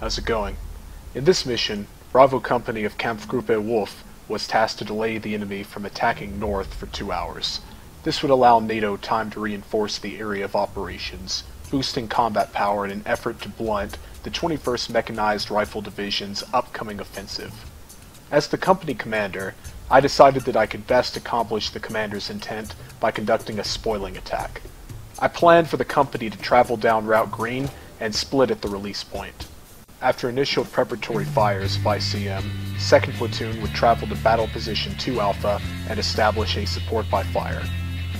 How's it going? In this mission, Bravo Company of Kampfgruppe Wolf was tasked to delay the enemy from attacking north for two hours. This would allow NATO time to reinforce the area of operations, boosting combat power in an effort to blunt the 21st Mechanized Rifle Division's upcoming offensive. As the company commander, I decided that I could best accomplish the commander's intent by conducting a spoiling attack. I planned for the company to travel down Route Green and split at the release point. After initial preparatory fires by CM, 2nd Platoon would travel to Battle Position 2 Alpha and establish a support by fire.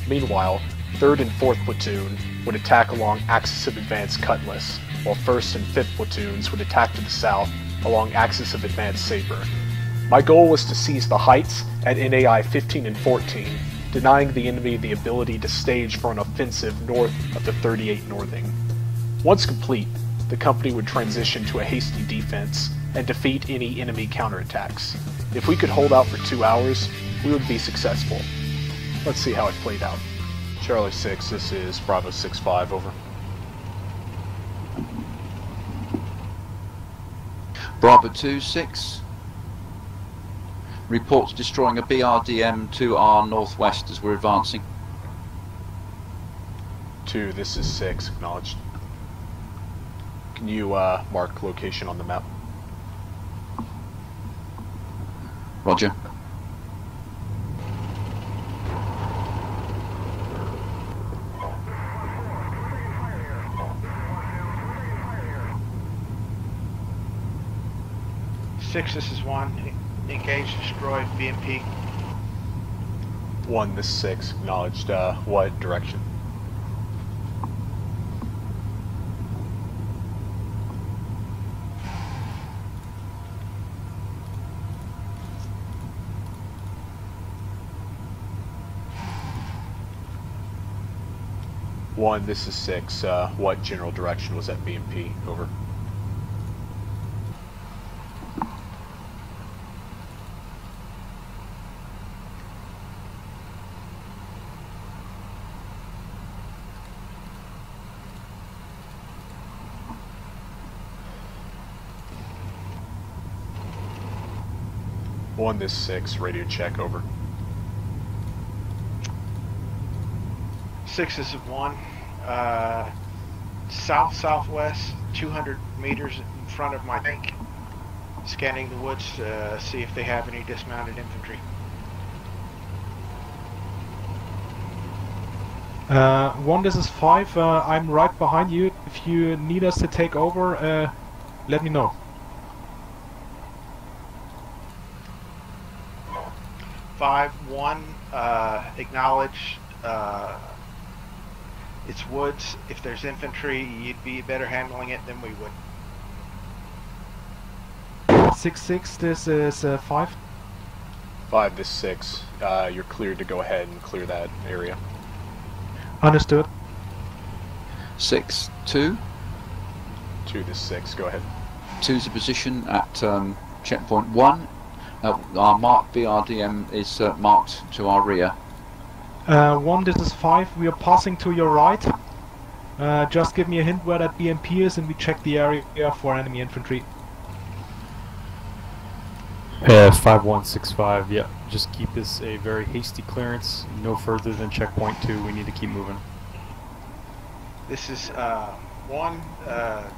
Meanwhile, 3rd and 4th Platoon would attack along axis of advance Cutlass, while 1st and 5th Platoons would attack to the south along axis of advance Sabre. My goal was to seize the heights at NAI 15 and 14, denying the enemy the ability to stage for an offensive north of the 38 Northing. Once complete, the company would transition to a hasty defense and defeat any enemy counterattacks. If we could hold out for two hours, we would be successful. Let's see how it played out. Charlie 6, this is Bravo 6-5, over. Bravo 2-6. Reports destroying a BRDM to our northwest as we're advancing. 2, this is 6, acknowledged. Can you uh, mark location on the map? Roger. Six, this is one. Engage, destroy, BMP. 1, this is 6, acknowledged. Uh, what direction? One, this is six. Uh, what general direction was that BMP? Over. One, this six. Radio check. Over. Six, is one. Uh, south southwest, 200 meters in front of my tank. Scanning the woods uh, see if they have any dismounted infantry. Uh, one, this is five. Uh, I'm right behind you. If you need us to take over, uh, let me know. Five, one, uh, acknowledge. It's woods. If there's infantry, you'd be better handling it than we would. Six six. This is uh, five. Five, this six. Uh, you're cleared to go ahead and clear that area. Understood. 6 2. Two, this six. Go ahead. Two's a position at um, checkpoint 1. Uh, our marked BRDM is uh, marked to our rear. Uh, one, this is five. We are passing to your right. Uh, just give me a hint where that BMP is, and we check the area for enemy infantry. Uh, 5165, yeah. Just keep this a very hasty clearance, no further than checkpoint 2. We need to keep moving. This is uh, one. Uh,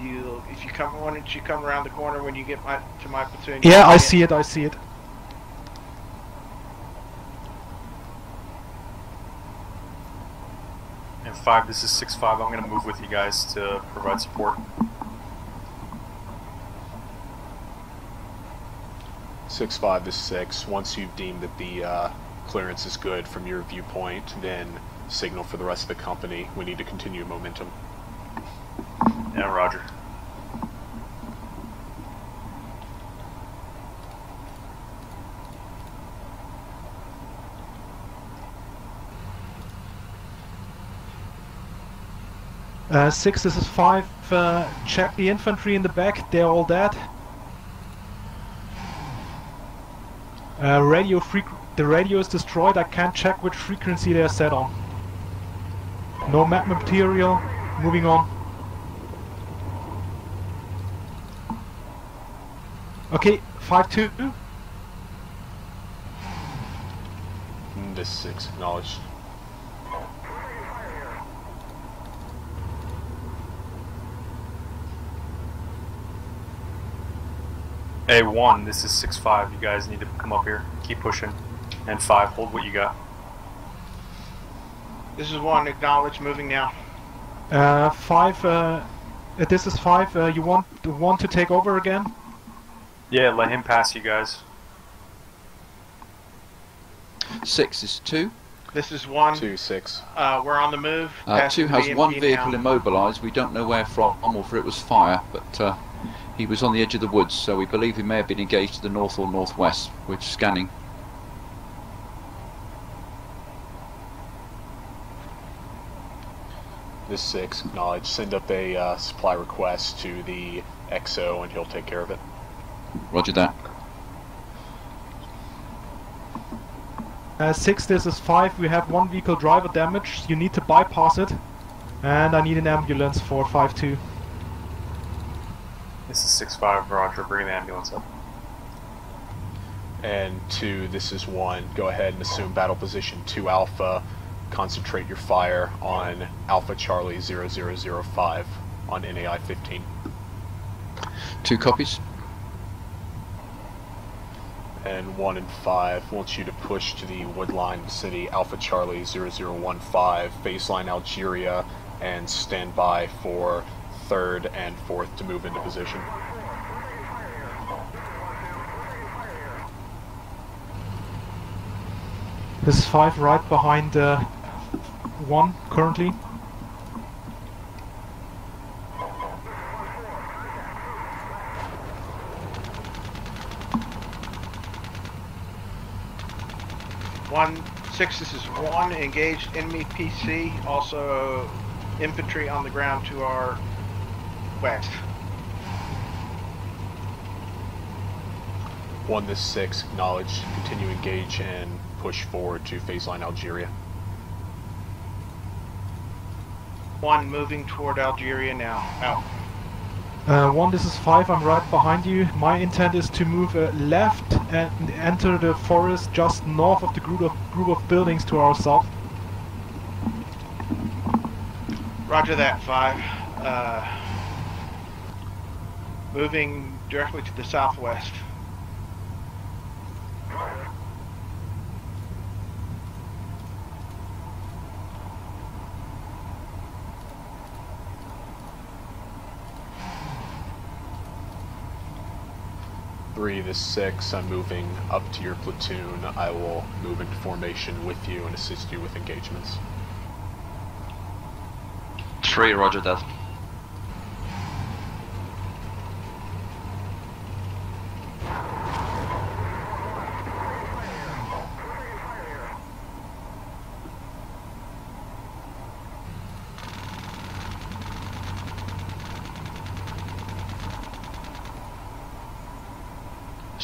you, if you come, why don't you come around the corner when you get my to my platoon? Yeah, I see it. I see it. 5, this is 6-5. I'm going to move with you guys to provide support. Six, five, this six. Once you've deemed that the uh, clearance is good from your viewpoint, then signal for the rest of the company. We need to continue momentum. Yeah, roger. Uh, six, this is five. Uh, check the infantry in the back, they're all dead. Uh, radio The radio is destroyed, I can't check which frequency they're set on. No map material, moving on. Okay, 5-2. This is acknowledged. A1, this is 6-5. You guys need to come up here. Keep pushing. And 5, hold what you got. This is one. Acknowledge. Moving now. Uh, 5, uh, this is 5. Uh, you want, want to take over again? Yeah, let him pass you guys. Six is two. This is one. Two six. Uh, we're on the move. Uh, two has BMP one now. vehicle immobilised. We don't know where from or if it was fire, but uh, he was on the edge of the woods, so we believe he may have been engaged to the north or northwest. We're scanning. This six acknowledged. Send up a uh, supply request to the XO and he'll take care of it. Roger that. Uh, 6, this is 5. We have one vehicle driver damaged. You need to bypass it. And I need an ambulance for 5-2. This is 6-5, Roger. Bring the ambulance up. And two, this is one. Go ahead and assume battle position two alpha. Concentrate your fire on Alpha Charlie 0005 on NAI 15. Two copies. And one and five wants you to push to the Woodline City Alpha Charlie 0015 phase line Algeria and stand by for third and fourth to move into position. This is 5 right behind uh, 1 currently. One six. This is one engaged enemy PC. Also, infantry on the ground to our west. One this six acknowledge. Continue engage and push forward to phase line Algeria. One moving toward Algeria now. Out. Uh, 1, this is 5. I'm right behind you. My intent is to move uh, left and enter the forest just north of the group of, group of buildings to our south. Roger that. Five. Uh, moving directly to the southwest. Three this six. I'm moving up to your platoon. I will move into formation with you and assist you with engagements. Three, roger that.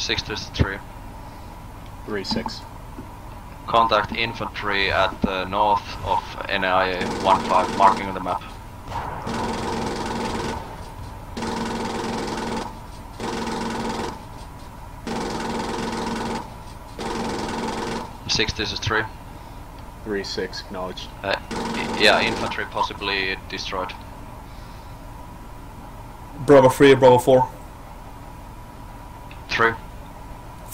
Six to three. Three six. Contact infantry at the north of NIA 15 marking on the map. Six, this is three. Three six acknowledged. Uh, yeah, infantry possibly destroyed. Bravo 3, Bravo 4. Three.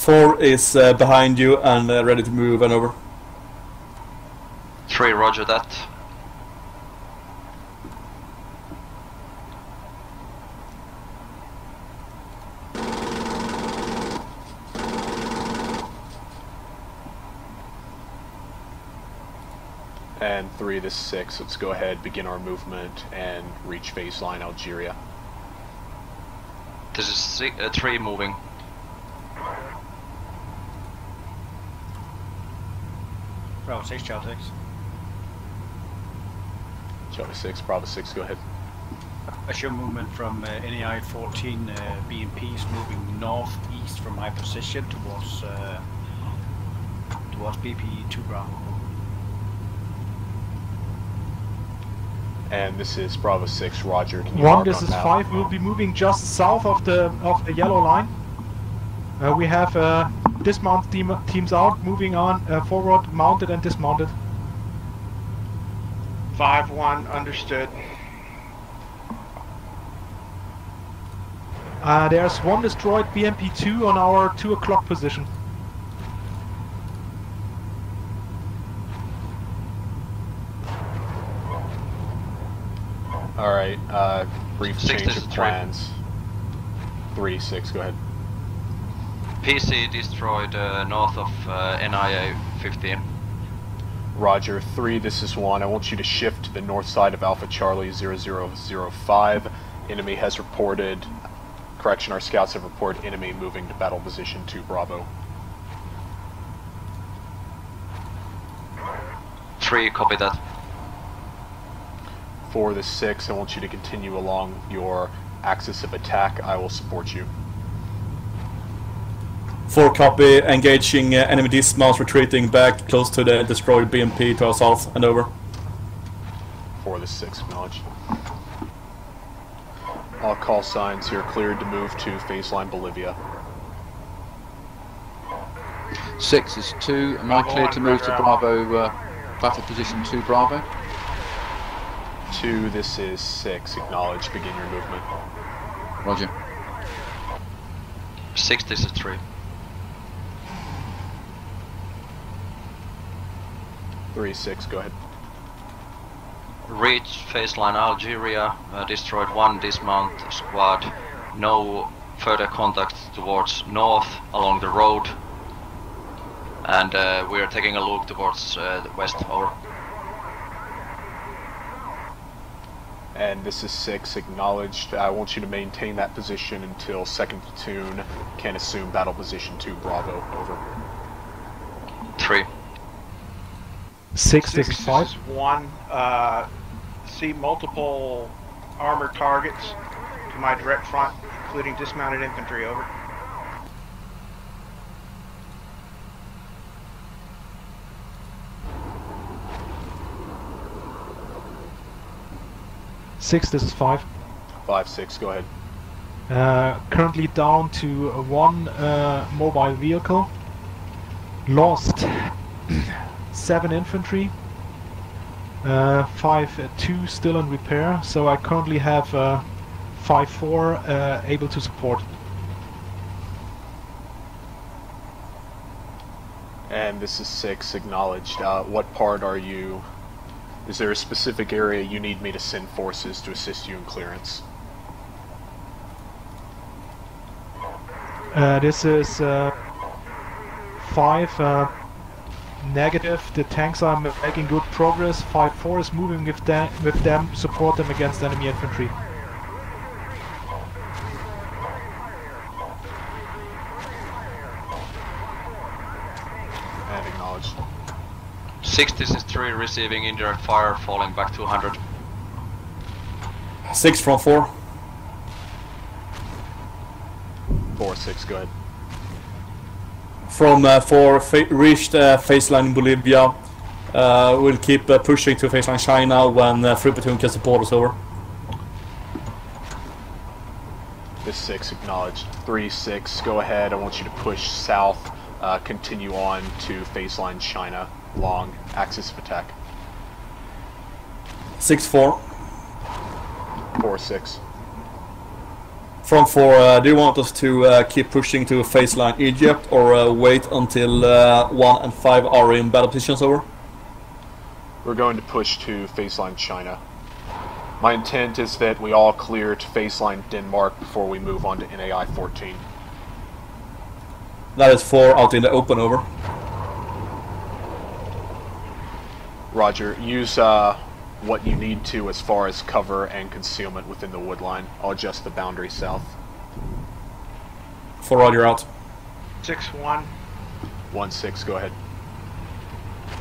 4 is uh, behind you and uh, ready to move and over. Three, roger that. And three this six. Let's go ahead, begin our movement, and reach phase line Algeria. This is si uh, three moving. Bravo 6, Charlie 6. Charlie six, Bravo six. Go ahead. As your movement from uh, NAI 14 uh, BMP is moving northeast from my position towards uh, towards BP 2 Bravo. And this is Bravo six. Roger. Can you 1, this on is map? 5. We'll be moving just south of the of the yellow line. Uh, we have uh, dismount team, teams out, moving on uh, forward, mounted and dismounted. 5-1, understood. Uh, there's one destroyed BMP-2 on our 2 o'clock position. Alright, uh, brief Six, change of three. plans. 3, 6, go ahead. PC destroyed uh, north of uh, NIA 15. Roger, 3, this is 1. I want you to shift to the north side of Alpha Charlie 0005. Enemy has reported, correction, our scouts have reported enemy moving to battle position 2 Bravo. 3, copy that. 4, this 6, I want you to continue along your axis of attack. I will support you. Four copy, engaging uh, enemy dismounts, retreating back close to the destroyed BMP to our south and over. 4, this 6, acknowledged. All call signs, you're cleared to move to phase line Bolivia. Six is two. Am I clear to move to Bravo. Bravo, uh, battle position two Bravo? 2, this is 6, Acknowledge, Begin your movement. Roger. 6, this is 3. 3, 6, go ahead. Reach line Algeria, uh, destroyed one dismount squad. No further contact towards north along the road. And uh, we are taking a look towards uh, the west. Over. And this is 6, acknowledged. I want you to maintain that position until 2nd Platoon can assume battle position 2 Bravo. Over. 3. 6, this Six is 5. 1. Uh, see multiple armored targets to my direct front, including dismounted infantry. Over. Six, this is 5. 5, 6, go ahead. Uh, currently down to uh, one uh, mobile vehicle. Lost seven infantry. Uh, five uh, two still in repair. So I currently have uh, five four uh, able to support. And this is 6, acknowledged. Uh, what part are you... Is there a specific area you need me to send forces to assist you in clearance? Uh, this is uh, five uh, negative. The tanks are making good progress. Five four is moving with them. With them, support them against enemy infantry. And acknowledged. 6, this is 3, receiving indirect fire, falling back 200. Six from four. 4, 6, go ahead. From uh, four, fa- reached uh, phase line in Bolivia. Uh, we'll keep uh, pushing to phase line China when uh, free platoon can support us over. This 6, acknowledged. 3, 6, go ahead. I want you to push south, uh, continue on to phase line China, long axis of attack. Six four. 4, 6. From four, uh, do you want us to uh, keep pushing to phase line Egypt or uh, wait until uh, one and five are in battle positions over? We're going to push to phase line China. My intent is that we all clear to phase line Denmark before we move on to NAI 14. That is four out in the open over. Roger, use uh, what you need to as far as cover and concealment within the wood line. I'll adjust the boundary south. Four Roger out. 6-1. 1-6, go ahead.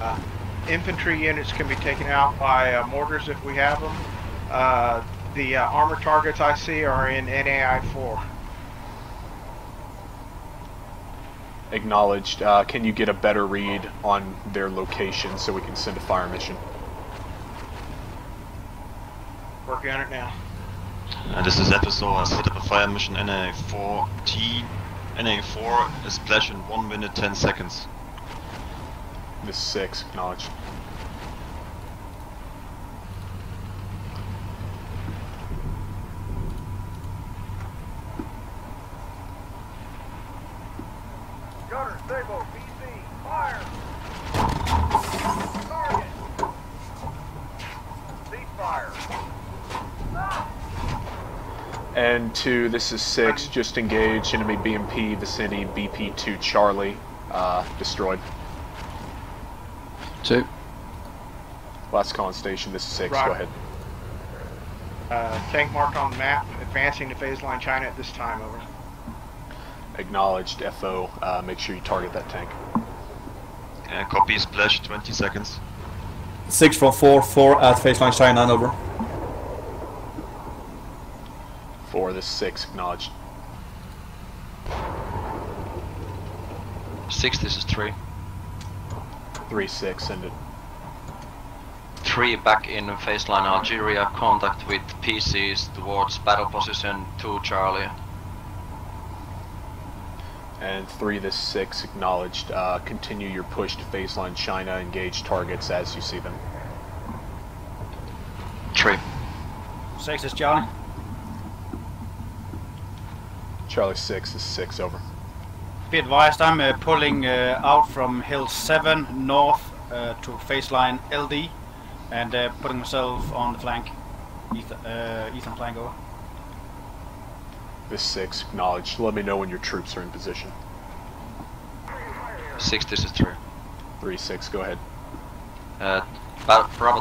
Uh, infantry units can be taken out by uh, mortars if we have them. Uh, the uh, armor targets I see are in NAI 4. Acknowledged. Uh, can you get a better read on their location so we can send a fire mission? Working on it now. Uh, this is FSO. I set up a fire mission NA 14 NA4 is splash in 1 minute 10 seconds. This is 6, acknowledged. And 2, this is 6, just engaged, enemy BMP, vicinity BP2 Charlie, uh, destroyed. Two. Last con station, this is 6, Roger. go ahead. Uh, tank marked on the map, advancing to phase line China at this time, over. Acknowledged, FO, uh, make sure you target that tank. Uh, copy splash 20 seconds. 6 from 4, 4 at phase Faceline China and over. 4, this is 6, acknowledged. 6, this is 3. 3, 6, send it. 3 back in phase line Algeria, contact with PCs towards battle position 2 Charlie. And 3, this 6, acknowledged. Uh, continue your push to phase line China, engage targets as you see them. 3. 6 is Charlie. Charlie 6, this is 6, over. Be advised, I'm uh, pulling uh, out from Hill 7 north uh, to phase line LD and uh, putting myself on the flank. Ethan, uh, Ethan flank over. This 6, acknowledged. Let me know when your troops are in position. 6, this is 3. 3, 6, go ahead. Uh,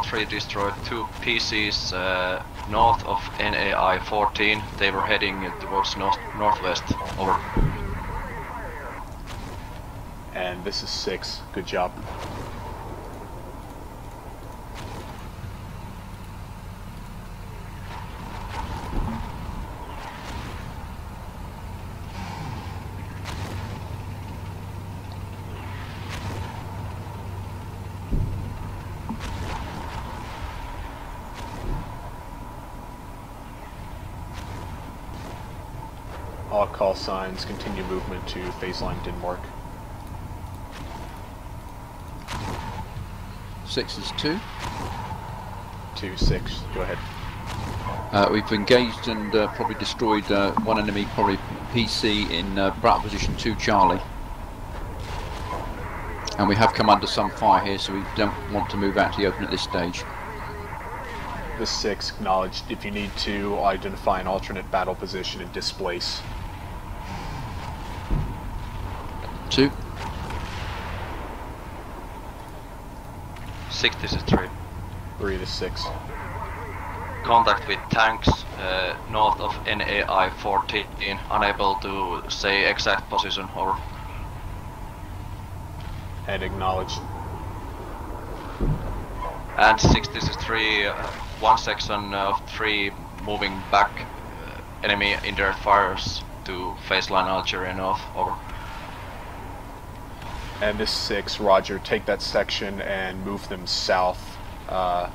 3 destroyed two PCs uh, north of NAI 14. They were heading towards north northwest. Over. And this is 6, good job. Signs, continue movement to phase line Denmark. 6 is 2. 2, 6, go ahead. Uh, we've engaged and uh, probably destroyed uh, one enemy, probably PC in uh, battle position 2 Charlie. And we have come under some fire here, so we don't want to move out to the open at this stage. The 6, acknowledged. If you need to, identify an alternate battle position and displace. 2. 6, this is 3. 3 to 6. Contact with tanks uh, north of NAI 14. Unable to say exact position. or. And acknowledged. And 6, this is 3. Uh, one section of 3 moving back. Uh, enemy indirect fires to phase line Algeria north. Over. And this 6, Roger, take that section and move them south. Uh,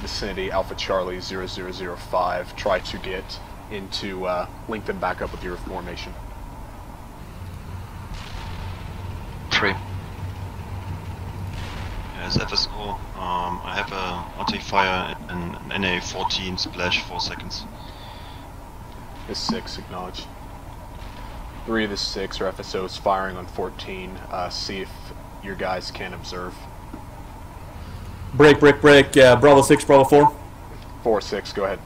vicinity Alpha Charlie 0005. Try to get into, uh, link them back up with your formation. 3. As FSO, um, I have a anti-fire in NA14 splash 4 seconds. This 6, acknowledged. 3 of the 6 are FSOs firing on 14. Uh, see if your guys can observe. Break, break, break. Uh, Bravo 6, Bravo 4. 4 6, go ahead.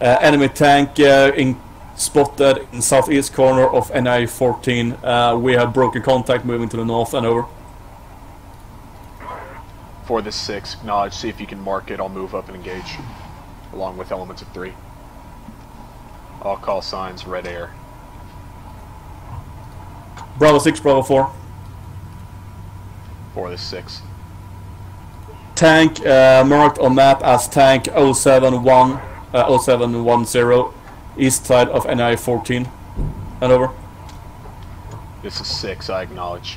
Uh, enemy tank uh, in spotted in southeast corner of NI 14. Uh, we have broken contact moving to the north and over. 4 the 6, acknowledge, see if you can mark it. I'll move up and engage, along with elements of 3. All call signs, red air. Bravo 6, Bravo 4. 4 this 6. Tank uh, marked on map as tank 071, uh, 0710, east side of NI 14. And over. This is 6, I acknowledge.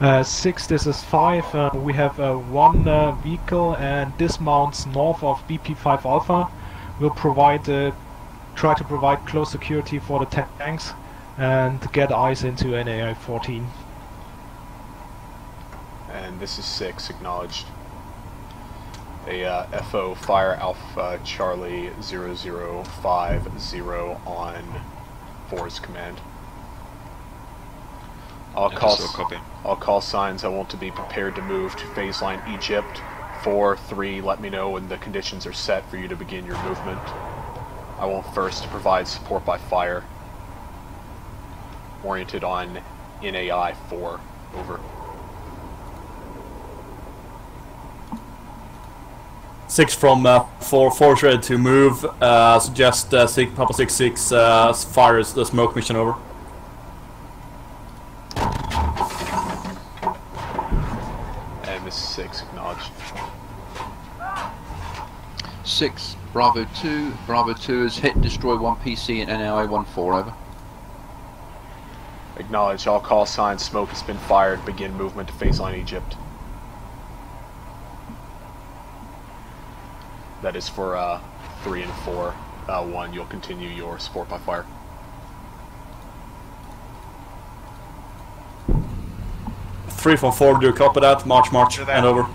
Uh, six, this is five. Uh, we have uh, one uh, vehicle and dismounts north of BP5 Alpha. We'll provide, uh, try to provide close security for the tanks and get eyes into NAI 14. And this is six, acknowledged. A uh, FO Fire Alpha Charlie 0050 on Four's command. I'll call, just a copy. All call signs I want to be prepared to move to phase line Egypt. 4, 3, let me know when the conditions are set for you to begin your movement. I want first to provide support by fire. Oriented on NAI 4. Over. Six from uh, four, four ready to move. Uh, suggest uh, six, Papa six six uh, fires the smoke mission over. And 6, acknowledged. 6, Bravo 2. Bravo 2 has hit and destroyed one PC and NLA 1-4, over. Acknowledge all call signs. Smoke has been fired. Begin movement to phase line Egypt. That is for uh, three and four. Uh, one, you'll continue your support by fire. Three from four, do you copy that? March, march, that. and over.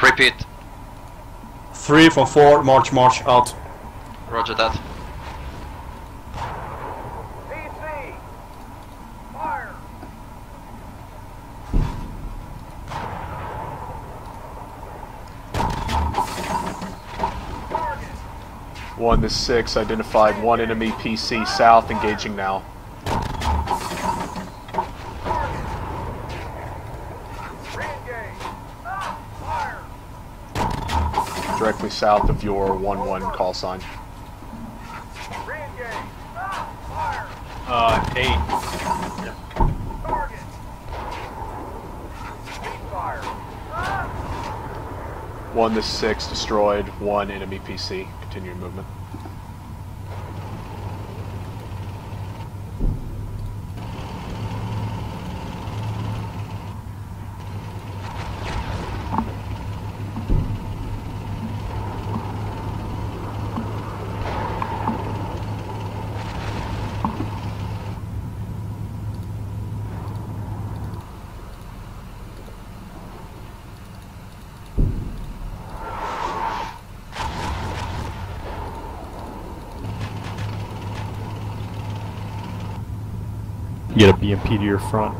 Repeat. Three from four, march, march, out. Roger that. 1 to 6, identified one enemy PC south, engaging now. Directly south of your 1-1 call sign. Uh, 8. One to six destroyed. One enemy PC. Continue movement. Get a BMP to your front.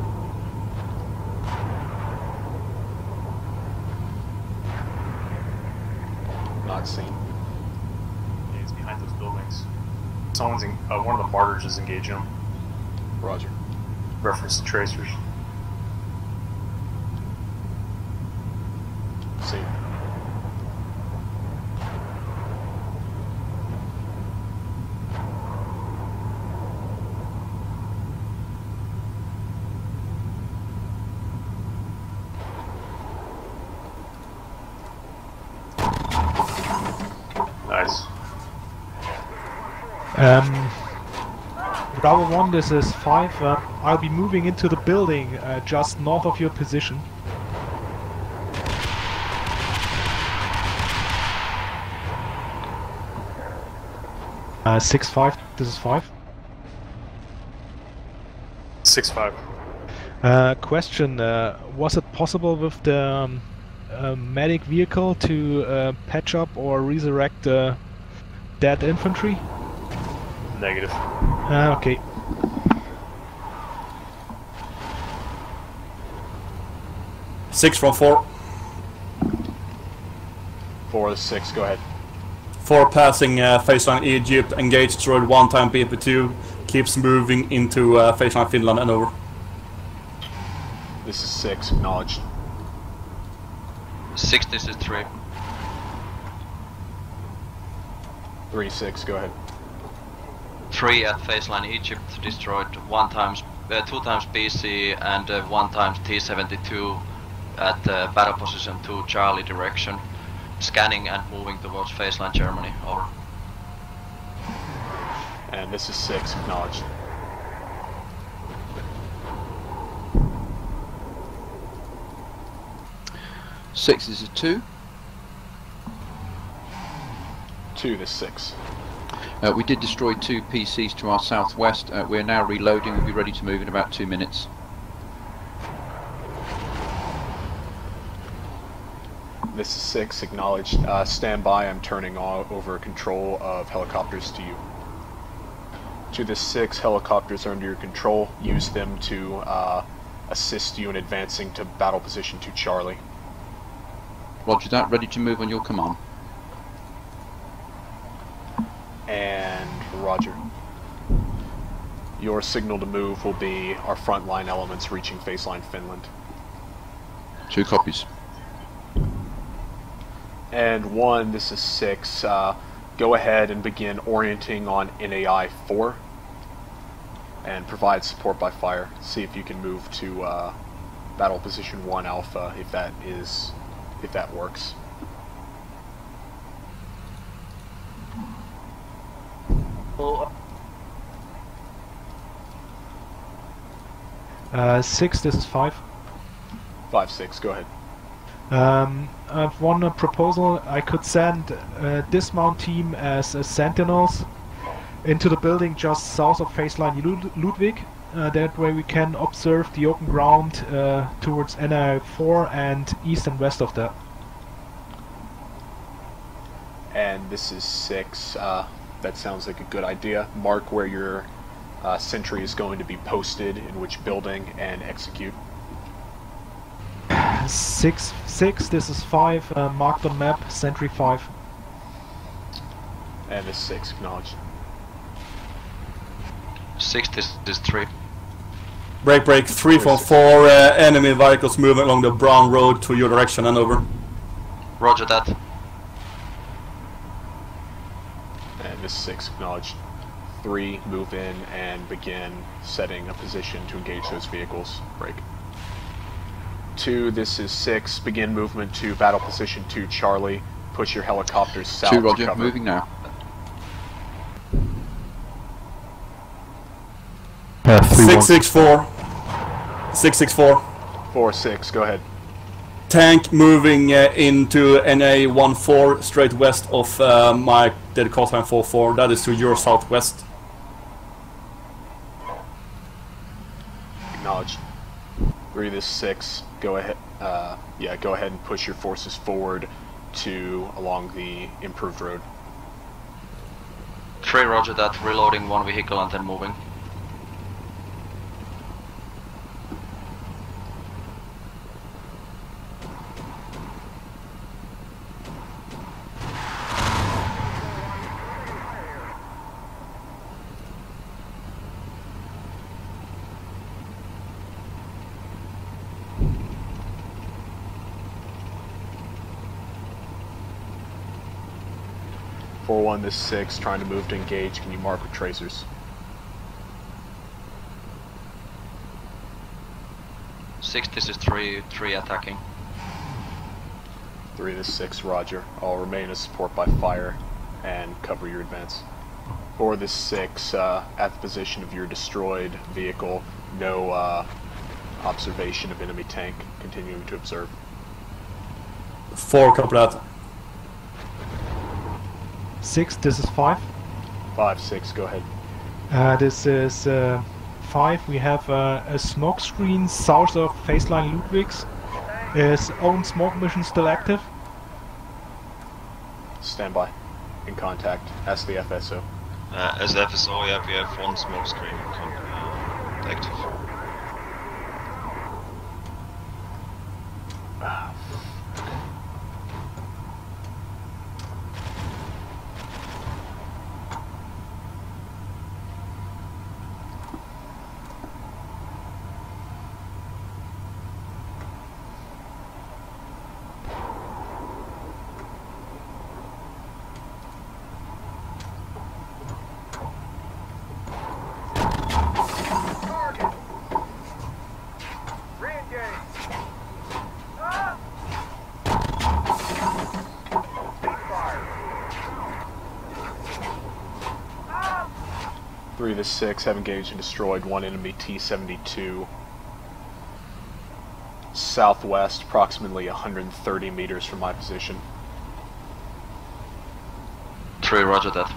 Not seen. He's behind those buildings. Someone's in, uh, one of the Marders is engaging him. Roger. Reference the tracers. Seen. Nice. Um, Bravo 1, this is 5. Uh, I'll be moving into the building uh, just north of your position. Uh, 6 5, this is 5. Six five. Uh, question uh, Was it possible with the um, uh, medic vehicle to uh, patch up or resurrect uh, dead infantry? Negative. Uh, okay. Six from four. Four to six. Go ahead. Four passing uh, phase line Egypt, engaged, destroyed one time BP2, keeps moving into uh, phase line Finland and over. This is six. Acknowledged. 6, this is 3. Three six. Go ahead. 3 at Phase line Egypt destroyed one times, uh, two times BC and uh, one times T-72 at battle position 2 Charlie direction, scanning and moving towards phase line Germany, over. And this is 6, acknowledged. Six is a two. Two is six. Uh, we did destroy two PCs to our southwest. Uh, we're now reloading. We'll be ready to move in about two minutes. This is six, acknowledged. Uh, stand by, I'm turning o- over control of helicopters to you. To the six, helicopters are under your control. Use them to uh, assist you in advancing to battle position to Charlie. Roger that. Ready to move on your command. And Roger. Your signal to move will be our frontline elements reaching phase line Finland. Two copies. And one, this is six. Uh, go ahead and begin orienting on NAI 4 and provide support by fire. See if you can move to uh, battle position 1 alpha if that is if that works. Uh, six, this is five. 5 6, go ahead. Um, I've one uh, proposal. I could send a dismount team as uh, sentinels into the building just south of Phase line Lud- Ludwig. Uh, that way we can observe the open ground uh, towards NI4 and east and west of that. And this is 6. Uh, that sounds like a good idea. Mark where your uh, sentry is going to be posted, in which building, and execute. Six, six. This is five. Uh, marked on map. Sentry five. And this 6, acknowledged. Six, this is three. Break, break. Three from four uh, enemy vehicles moving along the brown road to your direction and over. Roger that. And this six acknowledged. Three, move in and begin setting a position to engage those vehicles. Break. Two, this is six. Begin movement to battle position two, Charlie. Push your helicopters south Two Roger. cover. Moving now. Uh, three one. Six six four. Six six four. Four, six, go ahead. Tank moving uh, into NA 14 straight west of uh, my dead coastline 44. That is to your southwest. Acknowledged. Three, this six. Go ahead. Uh, yeah, go ahead and push your forces forward to along the improved road. Three, roger that. Reloading one vehicle and then moving. Four, one, this six. Trying to move to engage. Can you mark with tracers? Six, this is three. Three attacking. Three to six, Roger. I'll remain as support by fire and cover your advance. Four to six, uh, at the position of your destroyed vehicle, no uh, observation of enemy tank. Continuing to observe. Four, copy that. Six. This is five. Five, six, go ahead. Uh, this is uh, five. We have uh, a smoke screen south of Phase line Ludwigs. Is own smoke mission still active? Stand by. In contact. Ask the FSO. Uh, as FSO, yeah, we have one smoke screen uh, active. Target. Re-engage. Ah! Ceasefire. Ah! Three to six have engaged and destroyed one enemy T-72. southwest, approximately 130 meters from my position. 3, roger that.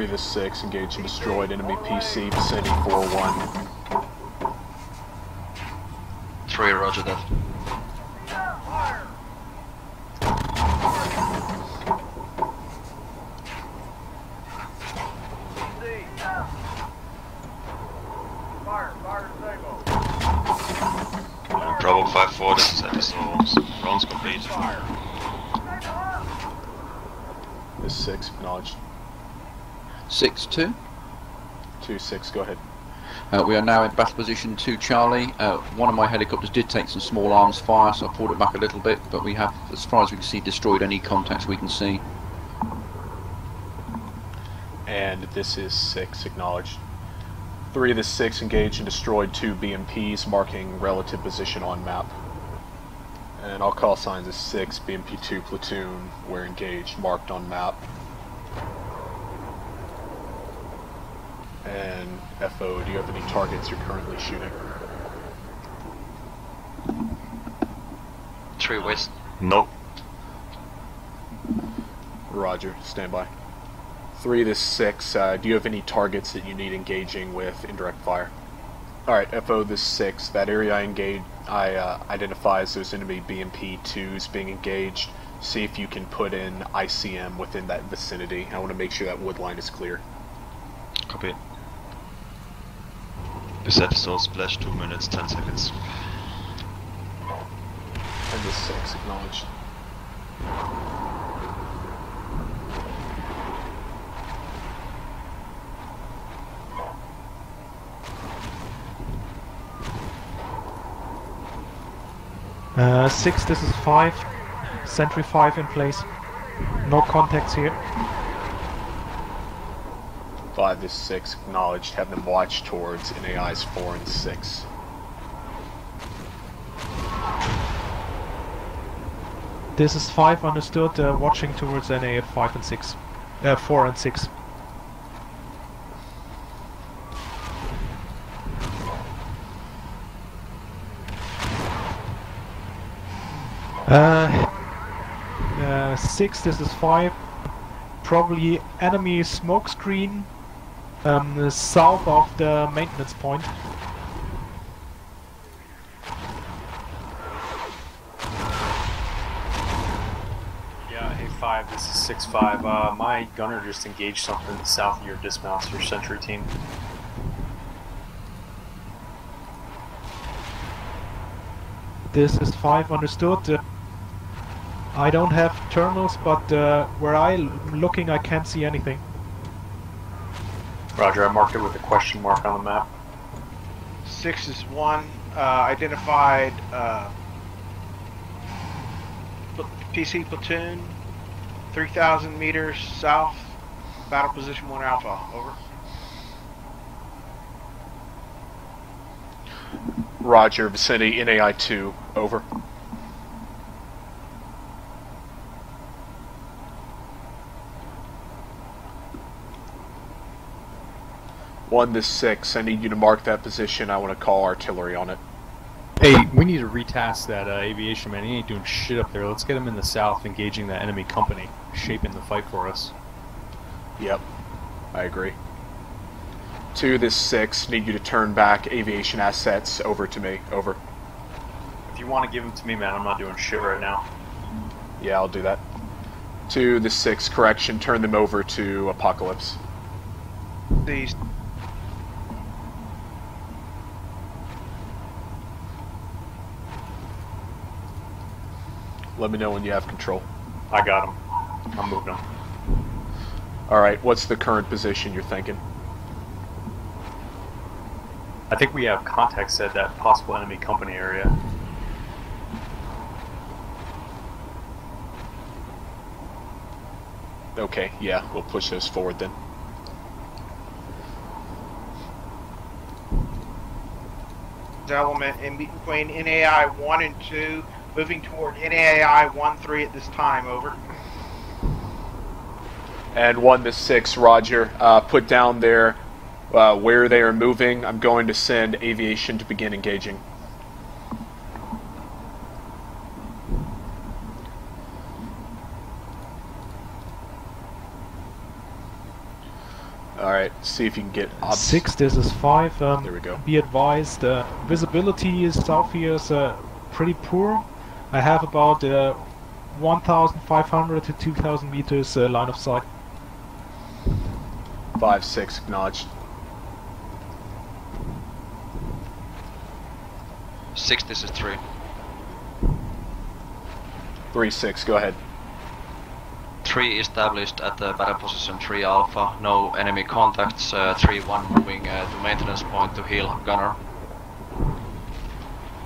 3 to 6, engaged and destroyed enemy PC, vicinity 4-1. 3, roger that. 6 2. Two six, go ahead. Uh, we are now in battle position 2 Charlie. Uh, one of my helicopters did take some small arms fire, so I pulled it back a little bit, but we have, as far as we can see, destroyed any contacts we can see. And this is six, acknowledged. Three of the six engaged and destroyed two BMPs, marking relative position on map. And all call signs is six, BMP2 platoon, were engaged, marked on map. And FO, do you have any targets you're currently shooting? 3 west. No. Roger, stand by. Three to six, uh, do you have any targets that you need engaging with indirect fire? Alright, FO this six, that area I engage, I uh, identify as those enemy BMP twos being engaged. See if you can put in ICM within that vicinity. I want to make sure that wood line is clear. Copy. Beset so splash 2 minutes 10 seconds. And this six, acknowledged. Uh, six, this is five. Sentry five in place. No contacts here. Five to six, acknowledged. Have them watch towards NAIs four and six. This is five, understood. Uh, watching towards NA five and six. Uh, four and six. Uh, uh, six, this is five. Probably enemy smoke screen um, south of the maintenance point. Yeah, hey five. This is six five. Uh, my gunner just engaged something south of your dismounts, your sentry team. This is 5 understood. Uh, I don't have terminals, but uh, where I'm looking I can't see anything. Roger. I marked it with a question mark on the map. 6 is 1. Uh, identified uh, PC platoon, 3,000 meters south, battle position 1 Alpha. Over. Roger, vicinity NAI two, over. One to six, I need you to mark that position. I want to call artillery on it. Hey, we need to retask that uh, aviation man. He ain't doing shit up there. Let's get him in the south, engaging that enemy company, shaping the fight for us. Yep, I agree. Two to six, need you to turn back aviation assets over to me. Over. If you want to give them to me, man, I'm not doing shit right now. Yeah, I'll do that. Two to six, correction, turn them over to Apocalypse. These Let me know when you have control. I got him. I'm moving him. Alright, what's the current position you're thinking? I think we have contacts at that possible enemy company area. Okay, yeah, we'll push those forward then. element in between NAI 1 and 2, moving toward NAI 1 3 at this time. Over. And 1 to 6, Roger. Uh, put down there uh, where they are moving. I'm going to send aviation to begin engaging. Alright, see if you can get up. Six, this is five. Um, There we go. Be advised, uh, visibility is south here is uh, pretty poor. I have about uh, 1,500 to 2,000 meters uh, line of sight. 5 6, acknowledged. Six, this is three. 3 6, go ahead. Three established at the battle position three alpha. No enemy contacts. Uh, three one moving uh, to maintenance point to heal gunner.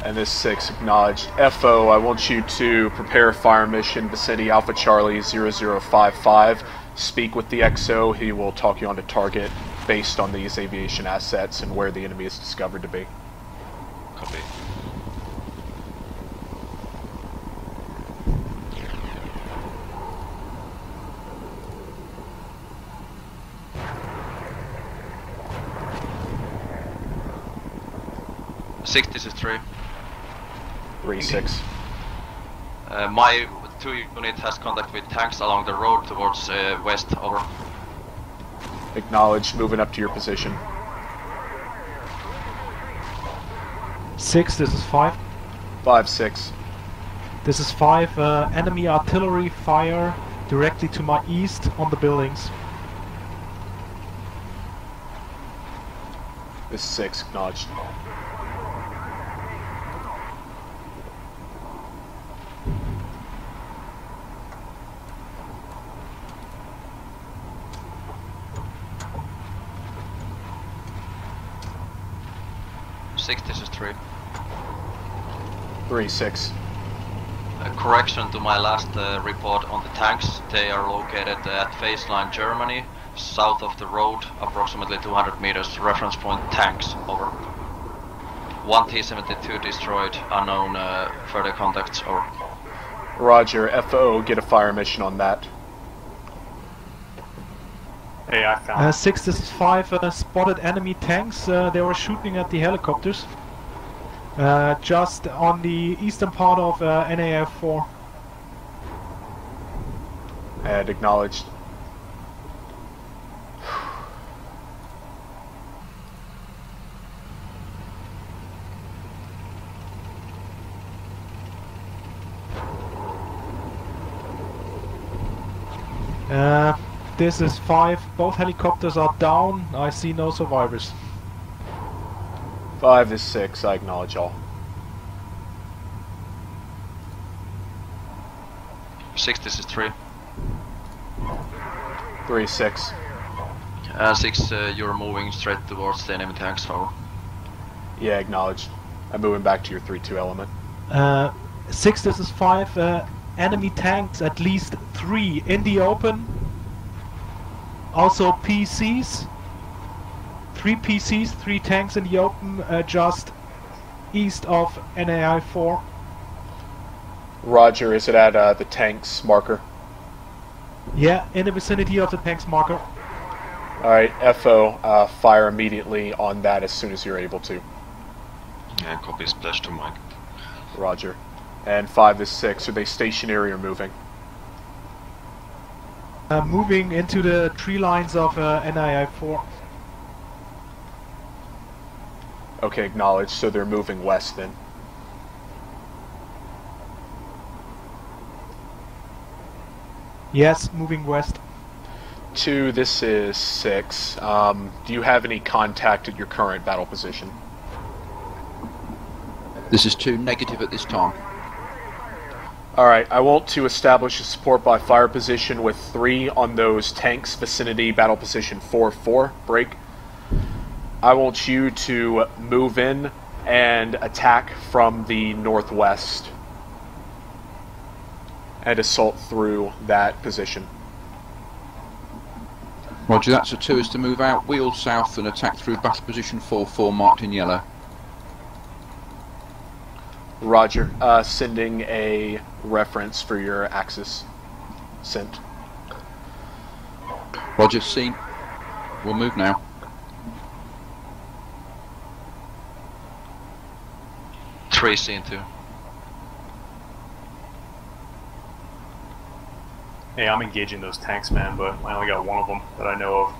And this 6, acknowledged. FO, I want you to prepare a fire mission, vicinity Alpha Charlie 0055. Speak with the XO, he will talk you onto target based on these aviation assets and where the enemy is discovered to be. Copy. Six, this is three. 3 6. Uh, my two unit has contact with tanks along the road towards uh, west. Over. Acknowledged, moving up to your position. Six, this is five. 5 6. This is five. Uh, enemy artillery fire directly to my east on the buildings. This 6, acknowledged. Six, this is three. 3 6. A correction to my last uh, report on the tanks. They are located at Phase line, Germany, south of the road, approximately 200 meters. Reference point tanks. Over. One T-72 destroyed. Unknown uh, further contacts. Over. Roger, FO, get a fire mission on that. Hey, I found Uh, six, this is five. Uh, spotted enemy tanks. Uh, they were shooting at the helicopters. Uh, just on the eastern part of uh, NAF 4. And acknowledged. Uh, this is five. Both helicopters are down. I see no survivors. 5 is 6, I acknowledge all. Six, this is three. 3 6. Uh, six, uh, you're moving straight towards the enemy tanks. Over. Yeah, acknowledged. I'm moving back to your 3 2 element. Uh, six, this is five. Uh, enemy tanks, at least three in the open. Also PCs. Three PCs, three tanks in the open, uh, just east of NAI 4. Roger, is it at uh, the tanks marker? Yeah, in the vicinity of the tanks marker. Alright, FO, uh, fire immediately on that as soon as you're able to. Yeah, copy splash to Mike. Roger. And 5 is 6, are they stationary or moving? Uh, moving into the tree lines of uh, NAI 4. Okay, acknowledged, so they're moving west then. Yes, moving west. 2, this is 6. Um, do you have any contact at your current battle position? This is two negative at this time. Alright, I want to establish a support by fire position with 3 on those tanks vicinity battle position 4 4. Break. I want you to move in and attack from the northwest and assault through that position. Roger, that's a two is to move out, wheel south and attack through battle position 4-4 marked in yellow. Roger. Uh, sending a reference for your axis. Sent. Roger, seen. We'll move now. Three seen two. Hey, I'm engaging those tanks, man, but I only got one of them that I know of.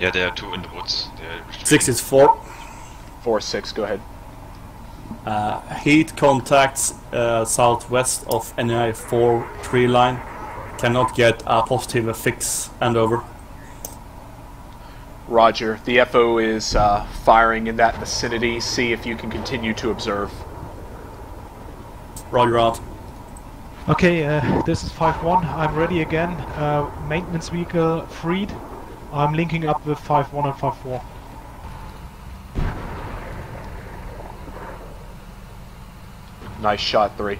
Yeah, there are two in the woods. Six is four. Four six. Go ahead. Uh, heat contacts uh, southwest of NAI 4 tree line. Cannot get a positive fix and over. Roger. The FO is uh, firing in that vicinity. See if you can continue to observe. Roger out. Okay, uh, this is 5-1. I'm ready again. Uh, maintenance vehicle freed. I'm linking up with 5-1 and 5-4. Nice shot, three.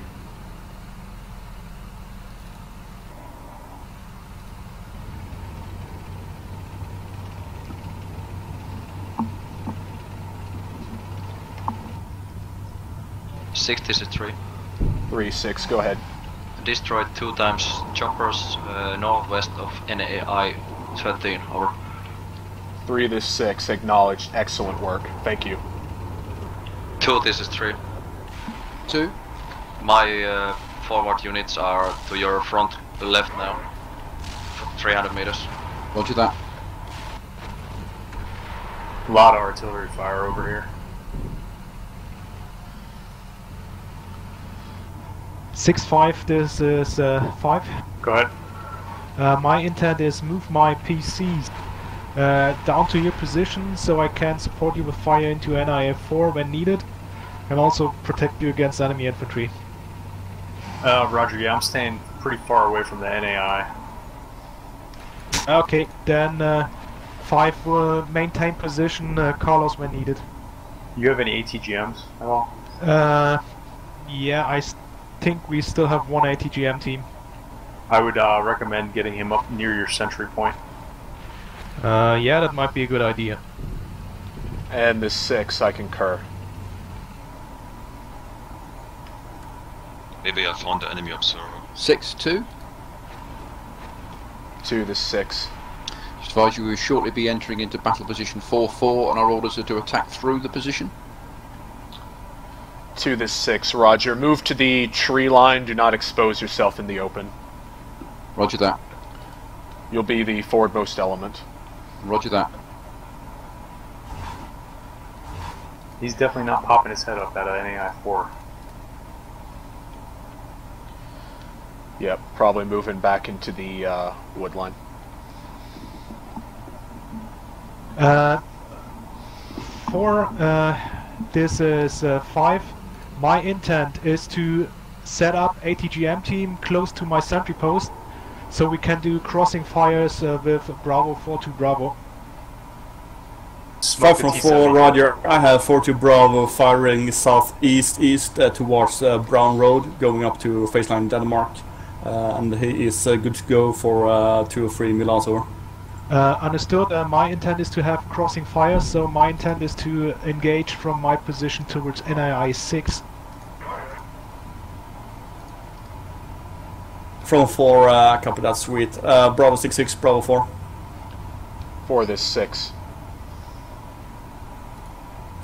Six this is three. Three six. Go ahead. Destroyed two times choppers uh, northwest of NAI 13. Over. Three this six. Acknowledged. Excellent work. Thank you. Two this is three. Two. My uh, forward units are to your front left now. 300 meters. Roger that. A lot of artillery fire over here. Six five. This is uh, five. Go ahead. Uh, my intent is move my PCs uh, down to your position so I can support you with fire into NIF4 when needed, and also protect you against enemy infantry. Uh, Roger, yeah, I'm staying pretty far away from the NAI. Okay, then uh, five will maintain position, uh, Carlos when needed. You have any ATGMs at all? Uh, yeah, I think we still have one ATGM team. I would uh, recommend getting him up near your sentry point. Uh, yeah, that might be a good idea. And the six. I concur. Maybe I found the enemy observer. Six two. Two the six. Just advise you we will shortly be entering into battle position 4-4 and our orders are to attack through the position. Two this six. Roger. Move to the tree line. Do not expose yourself in the open. Roger that. You'll be the forwardmost element. Roger that. He's definitely not popping his head up at an NAI 4. Yep. Probably moving back into the uh, wood line. Uh, four, uh, this is uh, five. My intent is to set up ATGM team close to my sentry post so we can do crossing fires uh, with Bravo 4 to Bravo. Far from 4, Roger. I have 42 Bravo firing southeast east uh, towards uh, Brown Road, going up to Phase line Denmark. Uh, and he is uh, good to go for uh, 2 or 3 Milans over. Uh, understood. Uh, my intent is to have crossing fires, so my intent is to engage from my position towards NAI 6. From 4, uh, copy that, sweet. Uh, Bravo 66, Bravo 4. For this six.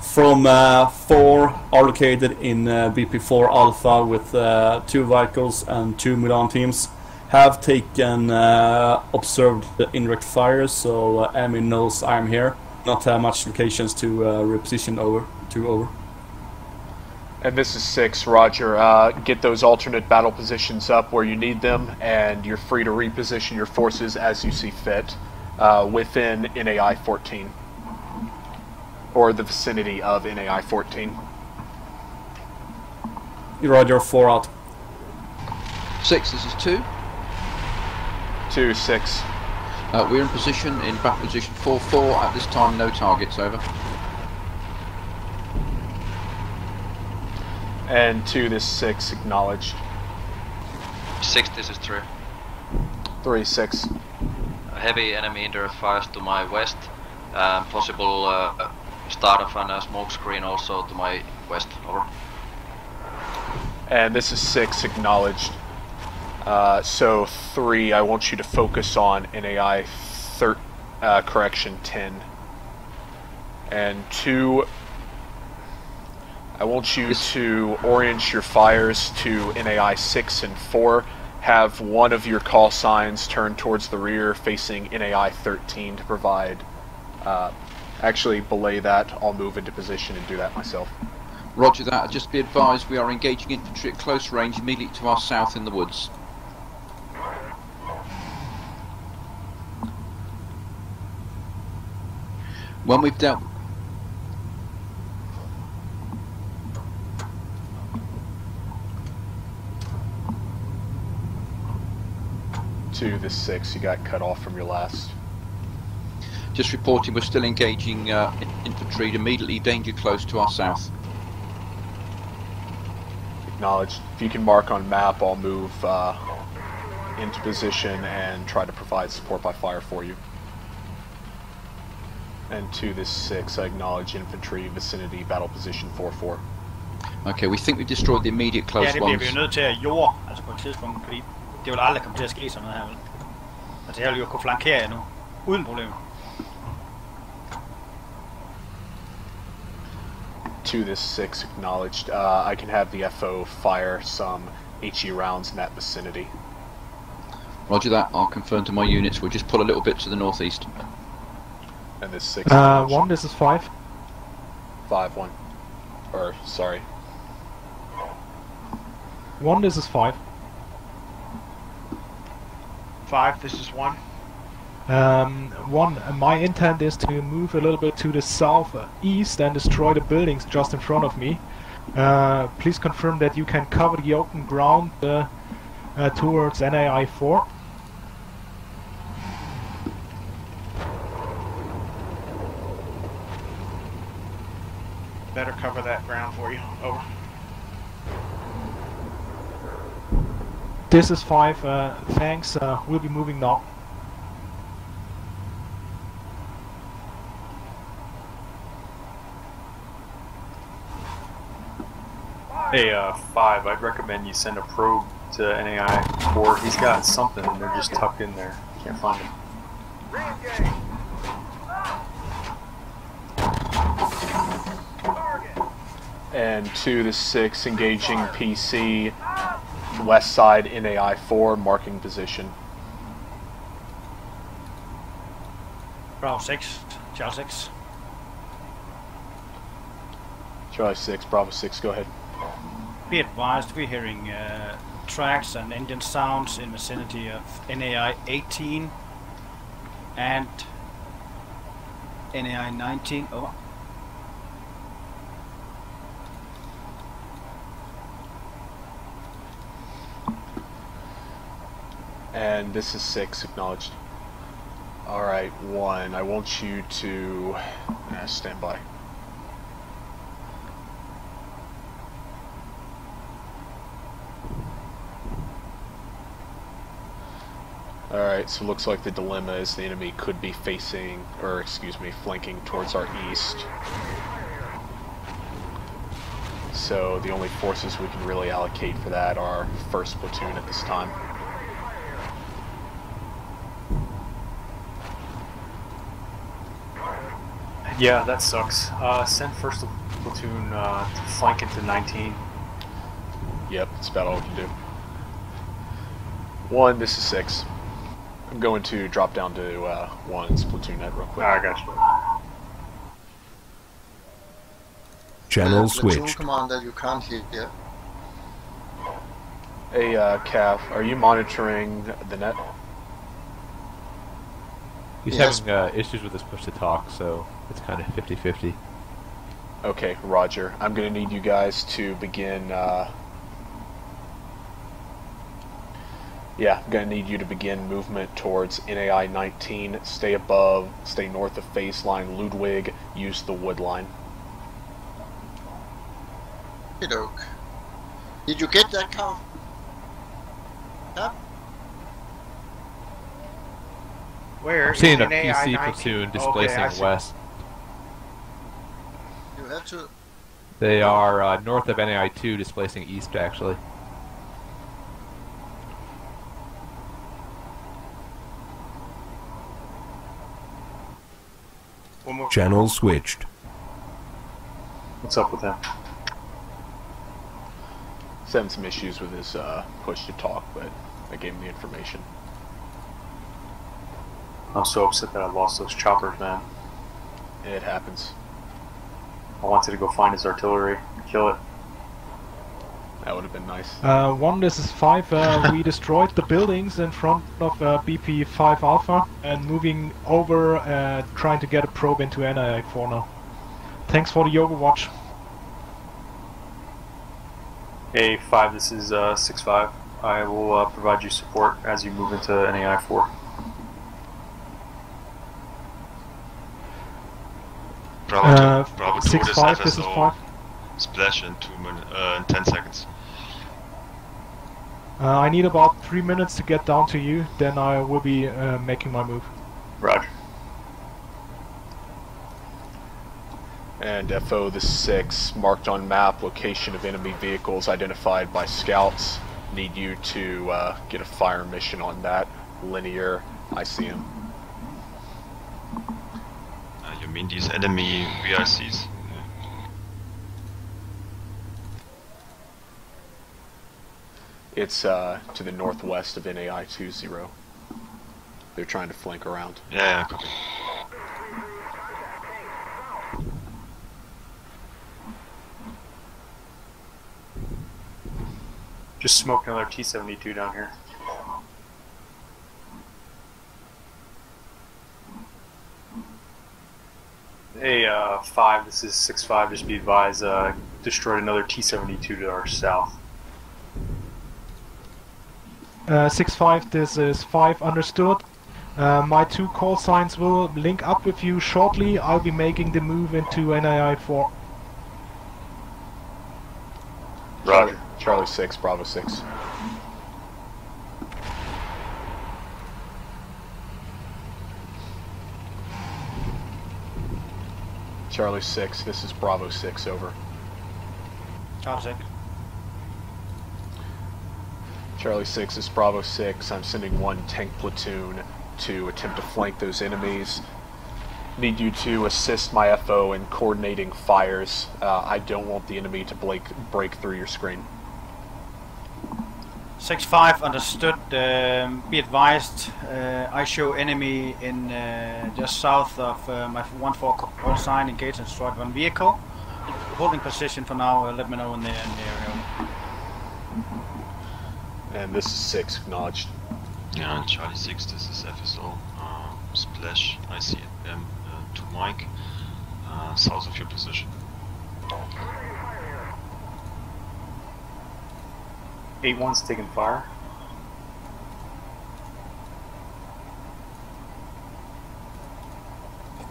From uh, 4 are located in uh, BP4 Alpha with uh, 2 vehicles and 2 Milan teams. Have taken uh, observed the indirect fire, so uh, Amy knows I'm here. Not much locations to uh, reposition over to over. And this is six, Roger. Uh, get those alternate battle positions up where you need them, and you're free to reposition your forces as you see fit uh, within NAI 14 or the vicinity of NAI 14. Roger, 4 out. Six, this is two. Two, six. Uh, we're in position in battle position 4-4 at this time, no targets, over. And two, this six, acknowledged. Six this is three. Three, six. Heavy enemy indirect fires to my west. Um, possible uh, start of a uh, smoke screen also to my west. Over. And this is six acknowledged. Uh, so three, I want you to focus on NAI thir- uh, correction ten. And two, I want you to orient your fires to NAI six and four. Have one of your call signs turned towards the rear, facing NAI thirteen to provide. Uh, actually, belay that. I'll move into position and do that myself. Roger that. Just be advised, we are engaging infantry at close range immediately to our south in the woods. When we've dealt To the six, you got cut off from your last. Just reporting we're still engaging uh, infantry immediately danger close to our south. Acknowledged. If you can mark on map, I'll move uh, into position and try to provide support by fire for you. And to this six, I acknowledge infantry vicinity battle position 4-4. Okay, we think we've destroyed the immediate close Ja, close det bliver ones. vi jo nødt til at jorde, altså på et tidspunkt, fordi det vil aldrig komme til at ske sådan noget her, vel? Altså jeg vil jo kunne flankere jer nu, uden problem. To this six, acknowledged. Uh, I can have the FO fire some HE rounds in that vicinity. Roger that. I'll confirm to my units. We'll just pull a little bit to the northeast. And this six. Uh, one, this is five. Five one. Or sorry. One, this is five. Five, this is one. Um, one, uh, my intent is to move a little bit to the south east and destroy the buildings just in front of me. Uh, please confirm that you can cover the open ground uh, uh, towards NAI 4. Better cover that ground for you. Over. This is 5, uh, thanks, uh, we'll be moving now. Hey, uh, five. I'd recommend you send a probe to NAI four. He's got something, they're just tucked in there. Can't find him. And to the six, engaging PC, west side NAI 4, marking position. Bravo 6, Charlie 6. Charlie 6, Bravo 6, go ahead. Be advised, we're hearing uh, tracks and engine sounds in vicinity of NAI 18 and NAI 19. Over. And this is 6, acknowledged. Alright, 1, I want you to uh, stand by. Alright, so looks like the dilemma is the enemy could be facing, or excuse me, flanking towards our east. So the only forces we can really allocate for that are first platoon at this time. Yeah, that sucks. Uh, send first platoon uh, to flank into 19. Yep, that's about all we can do. One, this is six. I'm going to drop down to uh, one's platoon net real quick. Ah, I got you. Channel Platoon switched. commander, you can't hear. Hey, uh, Cav, are you monitoring the net? He's Yes. having uh, issues with his push to talk, so it's kind of 50-50. Okay, Roger. I'm going to need you guys to begin. Uh... Yeah, I'm going to need you to begin movement towards NAI 19. Stay above, stay north of phase line Ludwig. Use the wood line. Hey, Doke. Did you get that car? Yeah? Where? I'm seeing a PC 19? platoon displacing I see. west. You have to. They are uh, north of NAI 2, displacing east actually. One more. Channel switched. What's up with him? He's having some issues with his uh, push to talk, but I gave him the information. I'm so upset that I lost those choppers, man. It happens. I wanted to go find his artillery, and kill it. That would have been nice. Uh, one, this is 5. Uh, we destroyed the buildings in front of uh, BP 5 Alpha and moving over, uh, trying to get a probe into NAI 4 now. Thanks for the yoga watch. Hey, 5, this is uh, 6-5. I will uh, provide you support as you move into NAI 4. Bravo 2, Bravo 2, six this five, this is FSO. five. Splash in two min uh, in 10 seconds. Uh, I need about 3 minutes to get down to you, then I will be uh, making my move. Roger. And FO the 6, marked on map, location of enemy vehicles identified by scouts. Need you to uh, get a fire mission on that. Linear, I see him. Uh, you mean these enemy VRCs? It's uh, to the northwest of NAI 20. They're trying to flank around. Yeah, yeah, copy. Just smoke another T-72 down here. Hey, uh, 5, this is 6-5, just be advised, uh, destroyed another T-72 to our south. Uh, 6-5, this is 5, understood. Uh, my two call signs will link up with you shortly. I'll be making the move into NAI 4. Roger. Charlie 6, Bravo 6. Charlie 6, this is Bravo 6, over. Charlie 6. Charlie 6 is Bravo 6. I'm sending one tank platoon to attempt to flank those enemies. Need you to assist my FO in coordinating fires. Uh, I don't want the enemy to break, break through your screen. 6-5, understood. Um, be advised, uh, I show enemy in uh, just south of uh, my 1-4 call sign, engaged and destroyed one vehicle. Holding position for now, uh, let me know when they're in the area. And this is 6, acknowledged. Yeah, Charlie 6, this is FSO. Uh, splash, ICM uh, to Mike, uh, south of your position. Eight one's taking fire.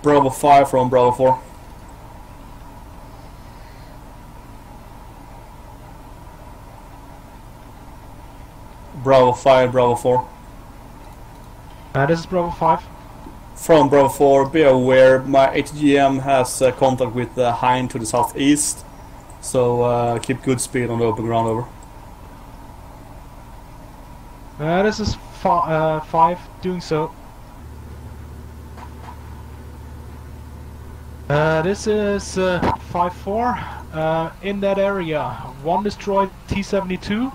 Bravo 5 from Bravo 4. Bravo 5, Bravo 4. Uh, this is Bravo 5. From Bravo 4, be aware my ATGM has uh, contact with uh, Hein to the southeast. So uh, keep good speed on the open ground over. Uh, this is uh, 5, doing so. Uh, this is uh, 5-4. Uh, in that area, one destroyed T-72,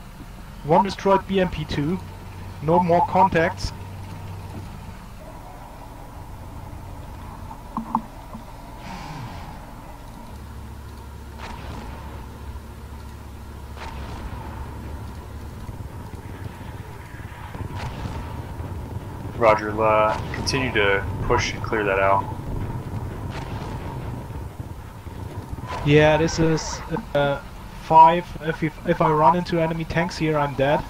one destroyed BMP-2. No more contacts. Roger, uh, continue to push and clear that out. Yeah, this is uh, 5. If, if, if I run into enemy tanks here, I'm dead.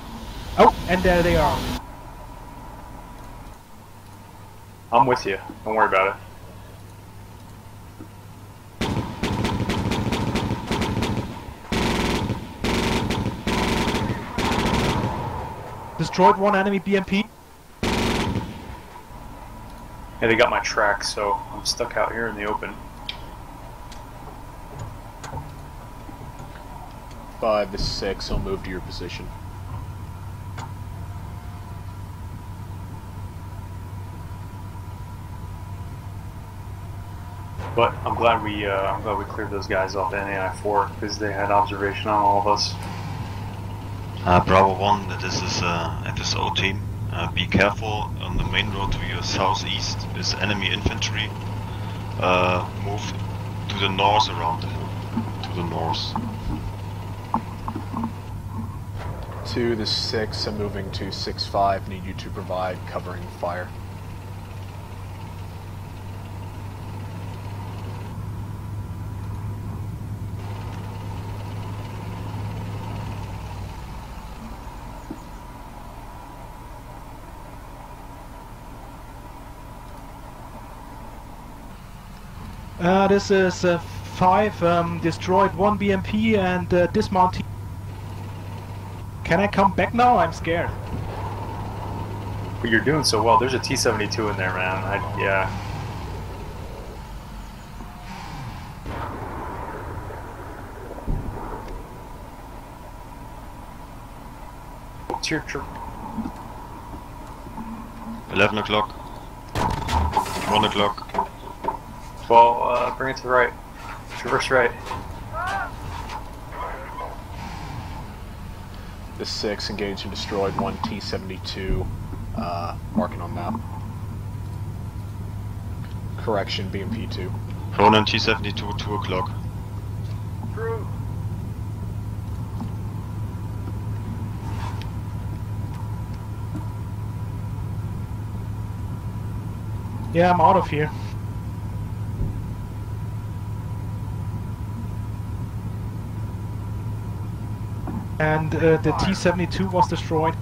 Oh, and there they are. I'm with you. Don't worry about it. Destroyed one enemy BMP. Yeah, they got my track, so I'm stuck out here in the open. 5, to 6, I'll move to your position. But I'm glad we uh, I'm glad we cleared those guys off NAI four because they had observation on all of us. Uh, Bravo 1, this is uh, FSO team. Uh, be careful on the main road to your southeast is enemy infantry. Uh, move to the north around the hill. To the north. To the 6, I'm moving to 6-5, need you to provide covering fire. Uh, this is uh, 5, um, destroyed 1 BMP and uh, dismount. Can I come back now? I'm scared. But you're doing so well. There's a T-72 in there, man. I, yeah. Tier tr- 11 o'clock. 1 o'clock. Well, uh, bring it to the right. Traverse right. The 6, engaged and destroyed 1 T-72, uh, marking on map. Correction, BMP-2. Ronan T-72, 2 o'clock. Crew. Yeah, I'm out of here. And uh, the T-72 was destroyed.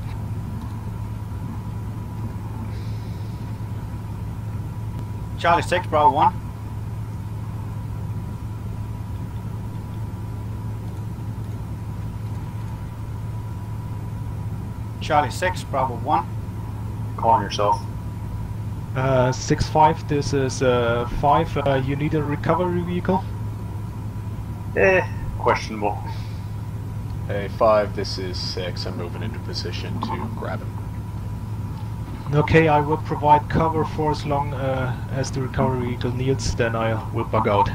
Charlie 6, Bravo 1. Charlie 6, Bravo 1. Calling yourself. Uh, 6-5, this is uh, 5, uh, you need a recovery vehicle. Eh, questionable. Hey, 5, this is 6, I'm moving into position to grab him. Okay, I will provide cover for as long uh, as the recovery vehicle needs, then I will bug out.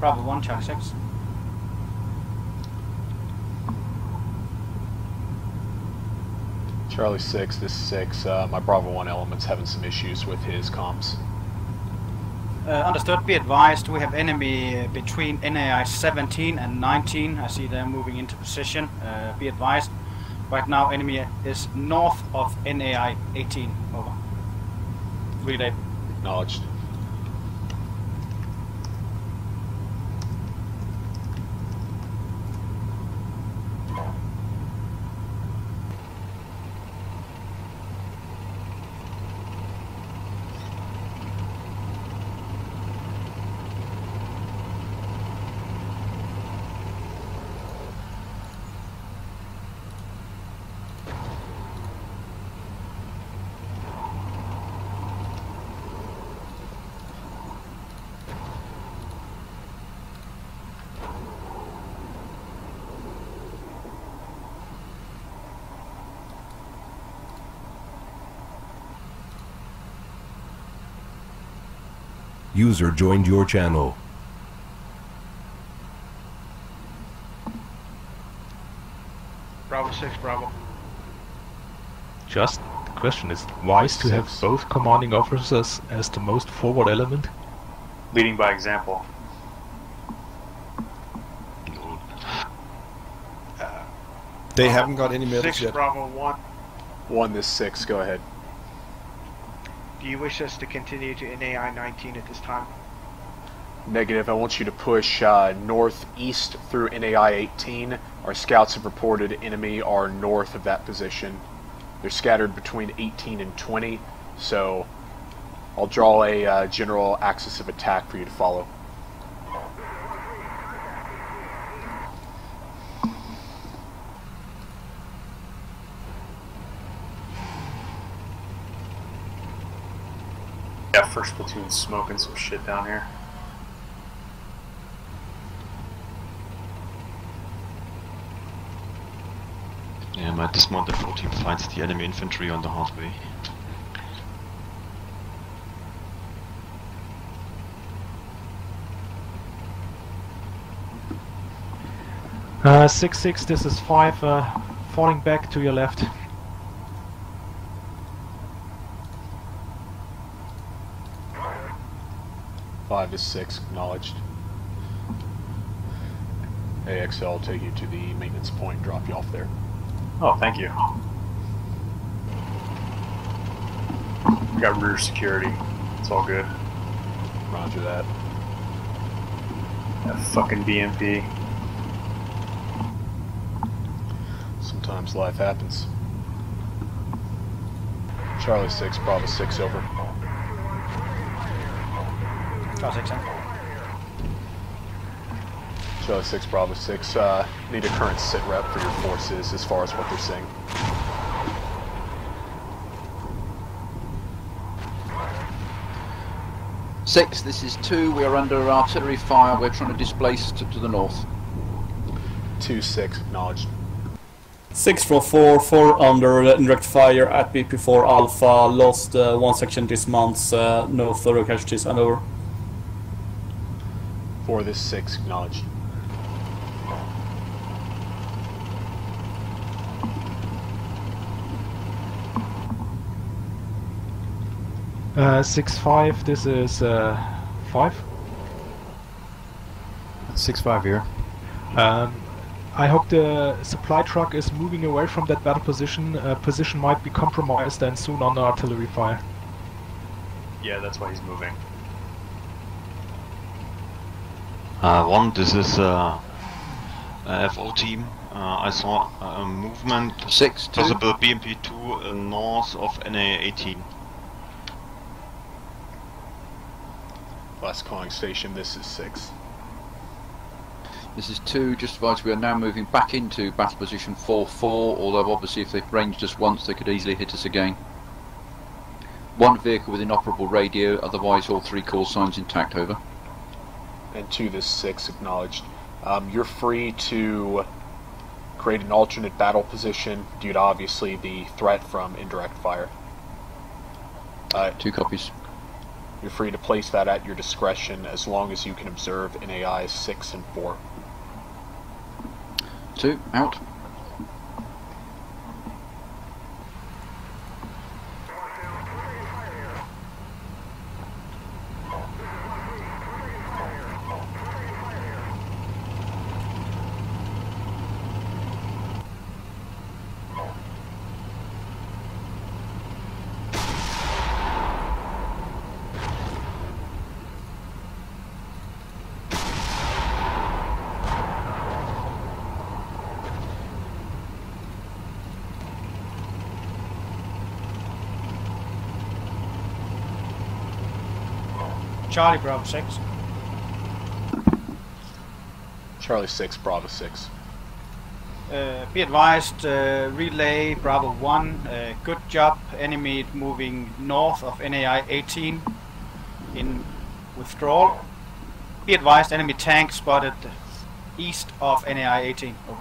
Bravo 1, Charlie 6. Charlie 6, this is 6, uh, my Bravo 1 element's having some issues with his comms. Uh, understood. Be advised, we have enemy between NAI 17 and 19. I see them moving into position. Uh, be advised, right now enemy is north of NAI 18. Over. Relay. Acknowledged. User joined your channel. Bravo 6, Bravo. Just the question is wise to have both commanding officers as the most forward element? Leading by example. They haven't got any medals 6, yet. Bravo 1. 1, this 6, go ahead. Do you wish us to continue to NAI 19 at this time? Negative, I want you to push uh, northeast through NAI 18. Our scouts have reported enemy are north of that position. They're scattered between 18 and 20, so I'll draw a uh, general axis of attack for you to follow. First platoon smoking some shit down here. Yeah, my dismounted 14 finds the enemy infantry on the hard way. Uh, six six, this is five. Uh, falling back to your left. Five to six, acknowledged. AXL will take you to the maintenance point, drop you off there. Oh, thank you. We got rear security. It's all good. Roger that. That fucking BMP. Sometimes life happens. Charlie 6, Bravo 6, over. Charlie 6, Charlie 6, Bravo 6, uh, need a current sit rep for your forces as far as what they're seeing. Six, this is two. We are under artillery fire. We're trying to displace to, to the north. 2 6, acknowledged. 6 from 4, 4 under indirect fire at BP4 Alpha, lost uh, one section dismounts, uh, no further casualties, and over. 4 this 6, acknowledged. Uh, 6-5, this is uh, 5. 6-5 here. Um, I hope the supply truck is moving away from that battle position. Uh, position might be compromised and soon under artillery fire. Yeah, that's why he's moving. Uh, one, this is uh, a FO team. Uh, I saw a movement. Six, two. Possible BMP2 uh, north of NAI18. Last calling station, this is 6. This is two. Just advise we are now moving back into battle position 4-4, although obviously if they've ranged us once they could easily hit us again. One vehicle with inoperable radio, otherwise all three call signs intact, over. And 2 this 6, acknowledged. Um, you're free to create an alternate battle position due to obviously the threat from indirect fire. Uh, Two copies. You're free to place that at your discretion as long as you can observe NAI 6 and 4. Two, out. Charlie Bravo 6. Charlie 6, Bravo 6. Uh, be advised, uh, relay Bravo 1, uh, good job. Enemy moving north of NAI 18 in withdrawal. Be advised, enemy tank spotted east of NAI 18. Over.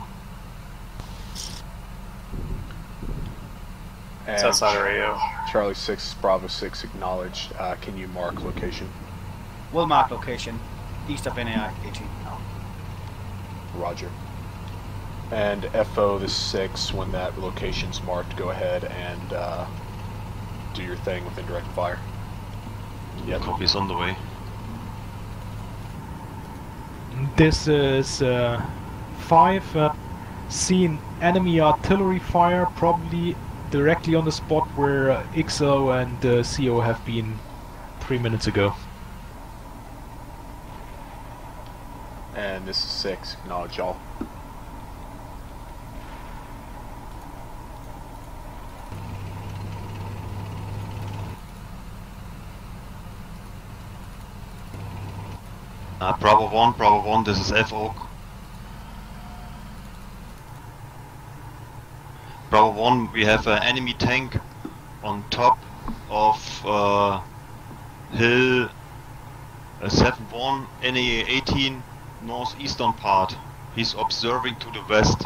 It's outside our AO. Charlie 6, Bravo 6 acknowledged. Uh, can you mark location? Will mark location east of NAI 18. Roger. And FO the 6, when that location's marked, go ahead and uh, do your thing with indirect fire. Yeah, copies on the way. This is uh, 5. Uh, seen enemy artillery fire, probably directly on the spot where uh, XO and uh, CO have been three minutes ago. And this is 6, acknowledge y'all. Uh, Bravo 1, Bravo 1, this is FO. Bravo 1, we have an enemy tank on top of uh, hill uh, 7-1, NAI 18, northeastern part. He's observing to the west.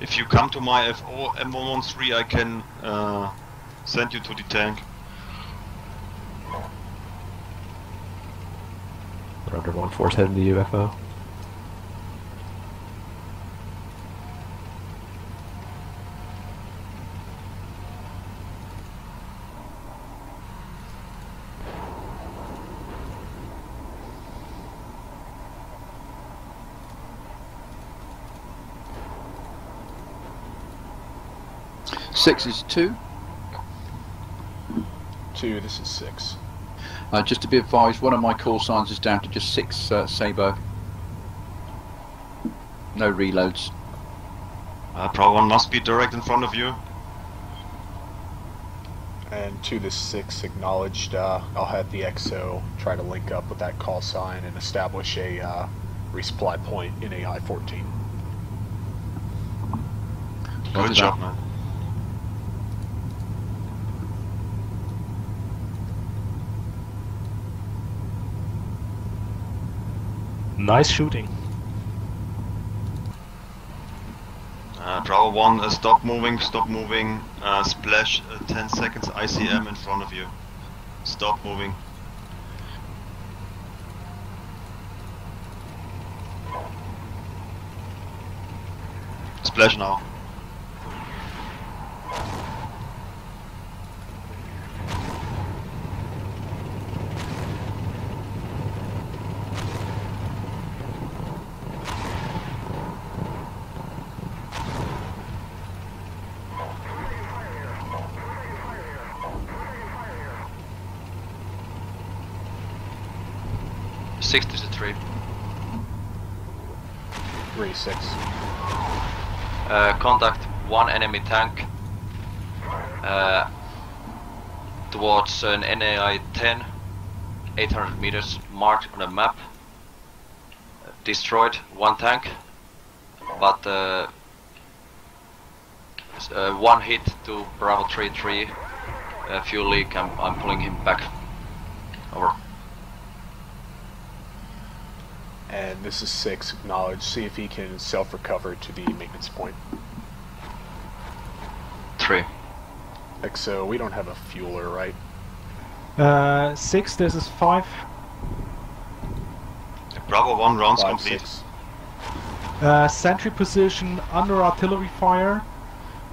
If you come to my FO M113, I can uh, send you to the tank. One force heading to UFO. Six is two. Two, this is six. Uh, just to be advised, one of my call signs is down to just six uh, sabot. No reloads. Uh, Bravo 1 must be direct in front of you. And two, this six acknowledged. Uh, I'll have the XO try to link up with that call sign and establish a uh, resupply point in AI 14. Good job, man. Nice shooting. Uh, Bravo 1, uh, stop moving, stop moving. Uh, splash, uh, 10 seconds, ICM in front of you. Stop moving. Splash now. Six to three. Three, six. Uh, contact one enemy tank uh, towards an NAI 10, 800 meters marked on a map. Uh, destroyed one tank, but uh, uh, one hit to Bravo 33, uh, fuel leak. I'm, I'm pulling him back. Over. And this is six acknowledged. See if he can self recover to the maintenance point. Three. XO, we don't have a fueler, right? Uh, six, this is five. Bravo 1 rounds Five, complete. six. Uh, sentry position under artillery fire.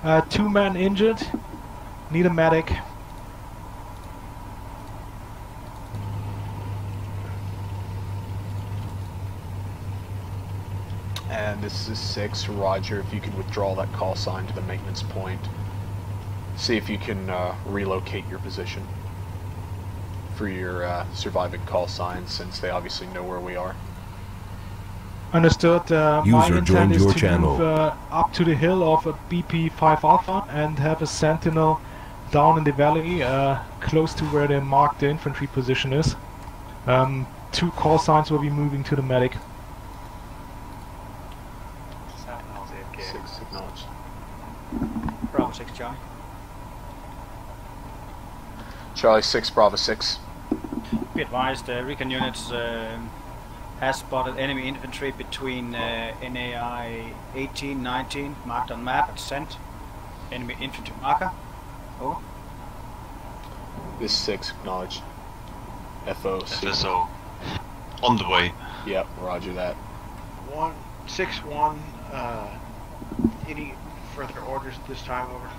Uh, two men injured. Need a medic. And this is six. Roger, if you could withdraw that call sign to the maintenance point. See if you can uh, relocate your position for your uh, surviving call signs, since they obviously know where we are. Understood. Uh, my User intent joined is your to channel. move uh, up to the hill of a BP5 Alpha and have a sentinel down in the valley, uh, close to where they marked the infantry position is. Um, two call signs will be moving to the medic. Six acknowledged. Bravo 6 Charlie. Charlie 6, Bravo 6. Be advised, uh, recon units um has spotted enemy infantry between uh, NAI 18, 19, marked on map at sent. Enemy infantry marker. Over. This 6 acknowledged. FO. FSO. On the way. Yep, roger that. One six one. Uh, any further orders at this time? Over.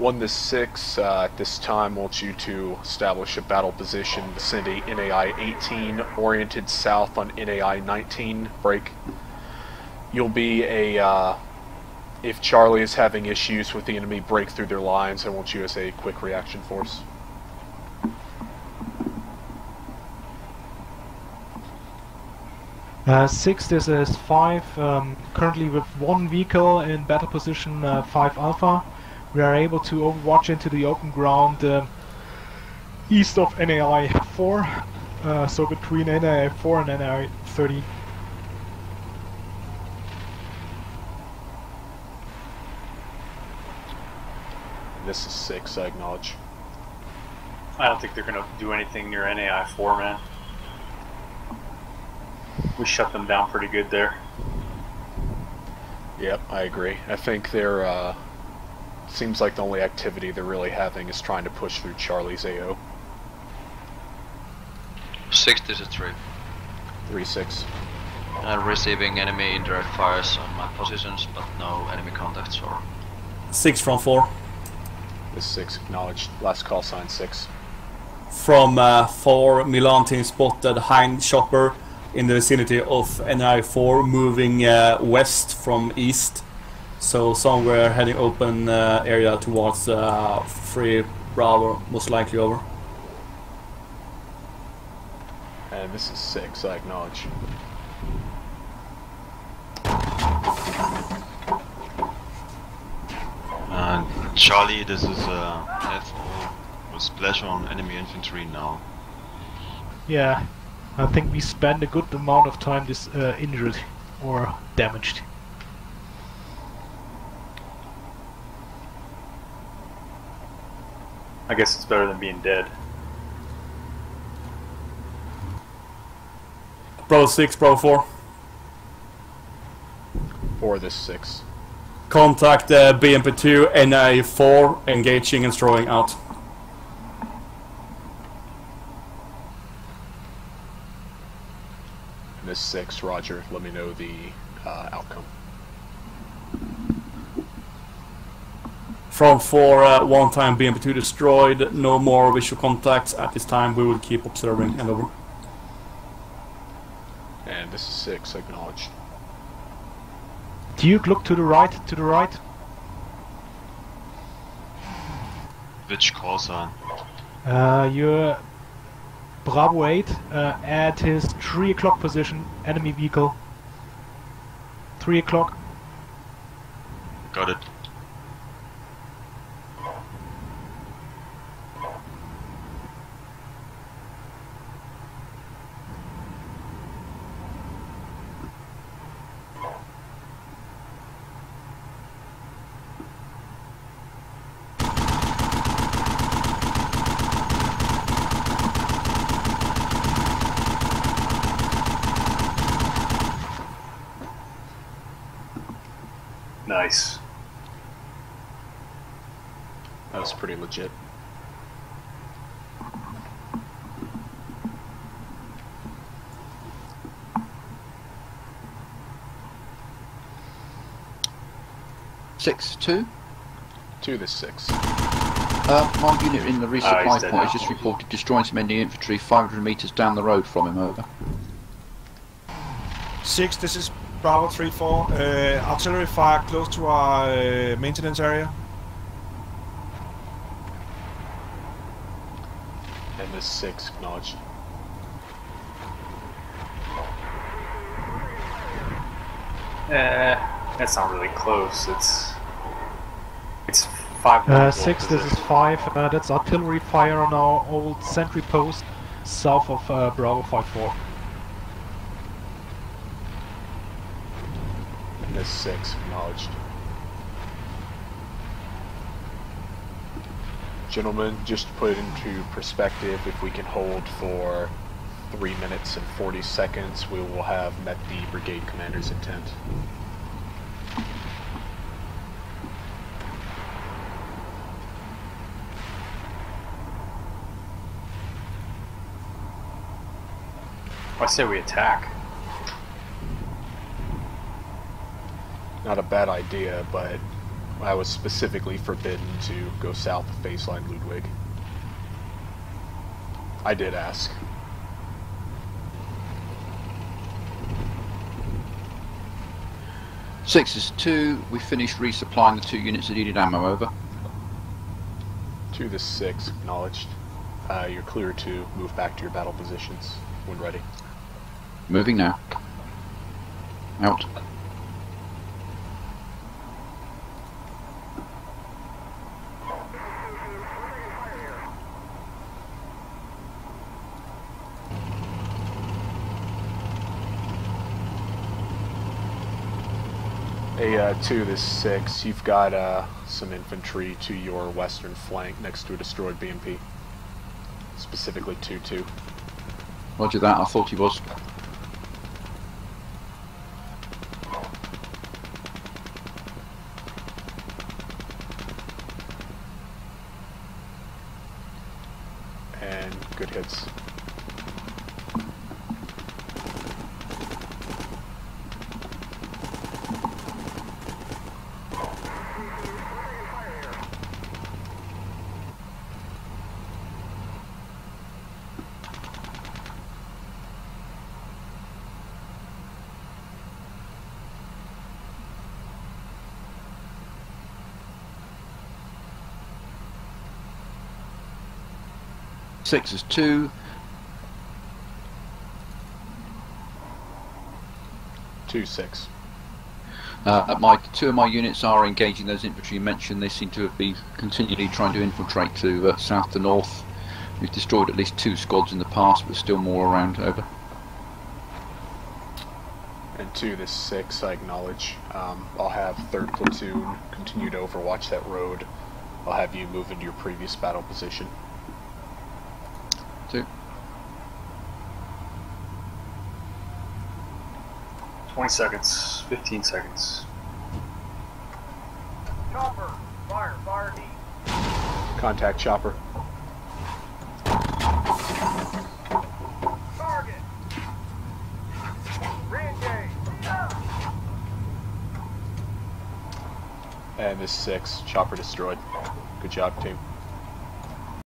1 to 6, uh, at this time, want you to establish a battle position vicinity NAI 18, oriented south on NAI 19. Break. You'll be a. Uh, if Charlie is having issues with the enemy, break through their lines. I want you as a quick reaction force. Uh, six, this is five. Um, currently with one vehicle in battle position uh, 5 Alpha. We are able to overwatch into the open ground uh, east of NAI 4. Uh, so between NAI 4 and NAI 30. This is 6, I acknowledge. I don't think they're going to do anything near NAI 4, man. We shut them down pretty good there. Yep, I agree. I think they're, uh, seems like the only activity they're really having is trying to push through Charlie's AO. 6 this is 3. 3-6. And receiving enemy indirect fires on my positions, but no enemy contacts or... 6 from 4. This 6 acknowledged. Last call sign 6. From uh, 4, Milan team spotted Hind Chopper in the vicinity of NI4 moving uh, west from east. So somewhere heading open uh, area towards uh, 3 Bravo, most likely over. And this is 6, I acknowledge. Uh, Charlie, this is uh, FO with splash on enemy infantry now. Yeah, I think we spent a good amount of time this uh, injured or damaged. I guess it's better than being dead. Bro 6, Bro 4. Or this 6. Contact uh, BMP2 NA4, engaging and throwing out. And this 6, Roger. Let me know the uh, outcome. From 4, uh, one time BMP2 destroyed, no more visual contacts at this time, we will keep observing and over. And this is 6, acknowledged. Duke, look to the right, to the right. Which call sign? Uh, you're Bravo 8 uh, at his 3 o'clock position, enemy vehicle. 3 o'clock. Got it. Nice. That was pretty legit. Six two. To this 6. Uh, my unit in the resupply he's dead point has just reported destroying some enemy infantry 500 metres down the road from him. Over. 6, this is Bravo 3-4. Uh, artillery fire close to our uh, maintenance area. And this 6, acknowledged. Eh, that's not really close. It's it's five. Uh, 6, this is 5. Uh, that's artillery fire on our old sentry post south of uh, Bravo 5-4. And this 6, acknowledged. Gentlemen, just to put it into perspective, if we can hold for 3 minutes and 40 seconds, we will have met the brigade commander's intent. I say we attack. Not a bad idea, but I was specifically forbidden to go south of phase line Ludwig. I did ask. Six is two. We finished resupplying the two units that needed ammo. Over. Two To the 6, acknowledged. Uh, you're clear to move back to your battle positions when ready. Moving now. Out. A uh, to this six, you've got uh, some infantry to your western flank next to a destroyed BMP. Specifically two two. Roger that. I thought he was. 6 is 2. 2, 6. Uh, uh, my two of my units are engaging those infantry you mentioned. They seem to be continually trying to infiltrate to uh, south to north. We've destroyed at least two squads in the past, but still more around. Over. And two, this six, I acknowledge. Um, I'll have third platoon continue to overwatch that road. I'll have you move into your previous battle position. 20 seconds, 15 seconds. Chopper, fire, fire me. Contact chopper. Target. And this six, chopper destroyed. Good job, team.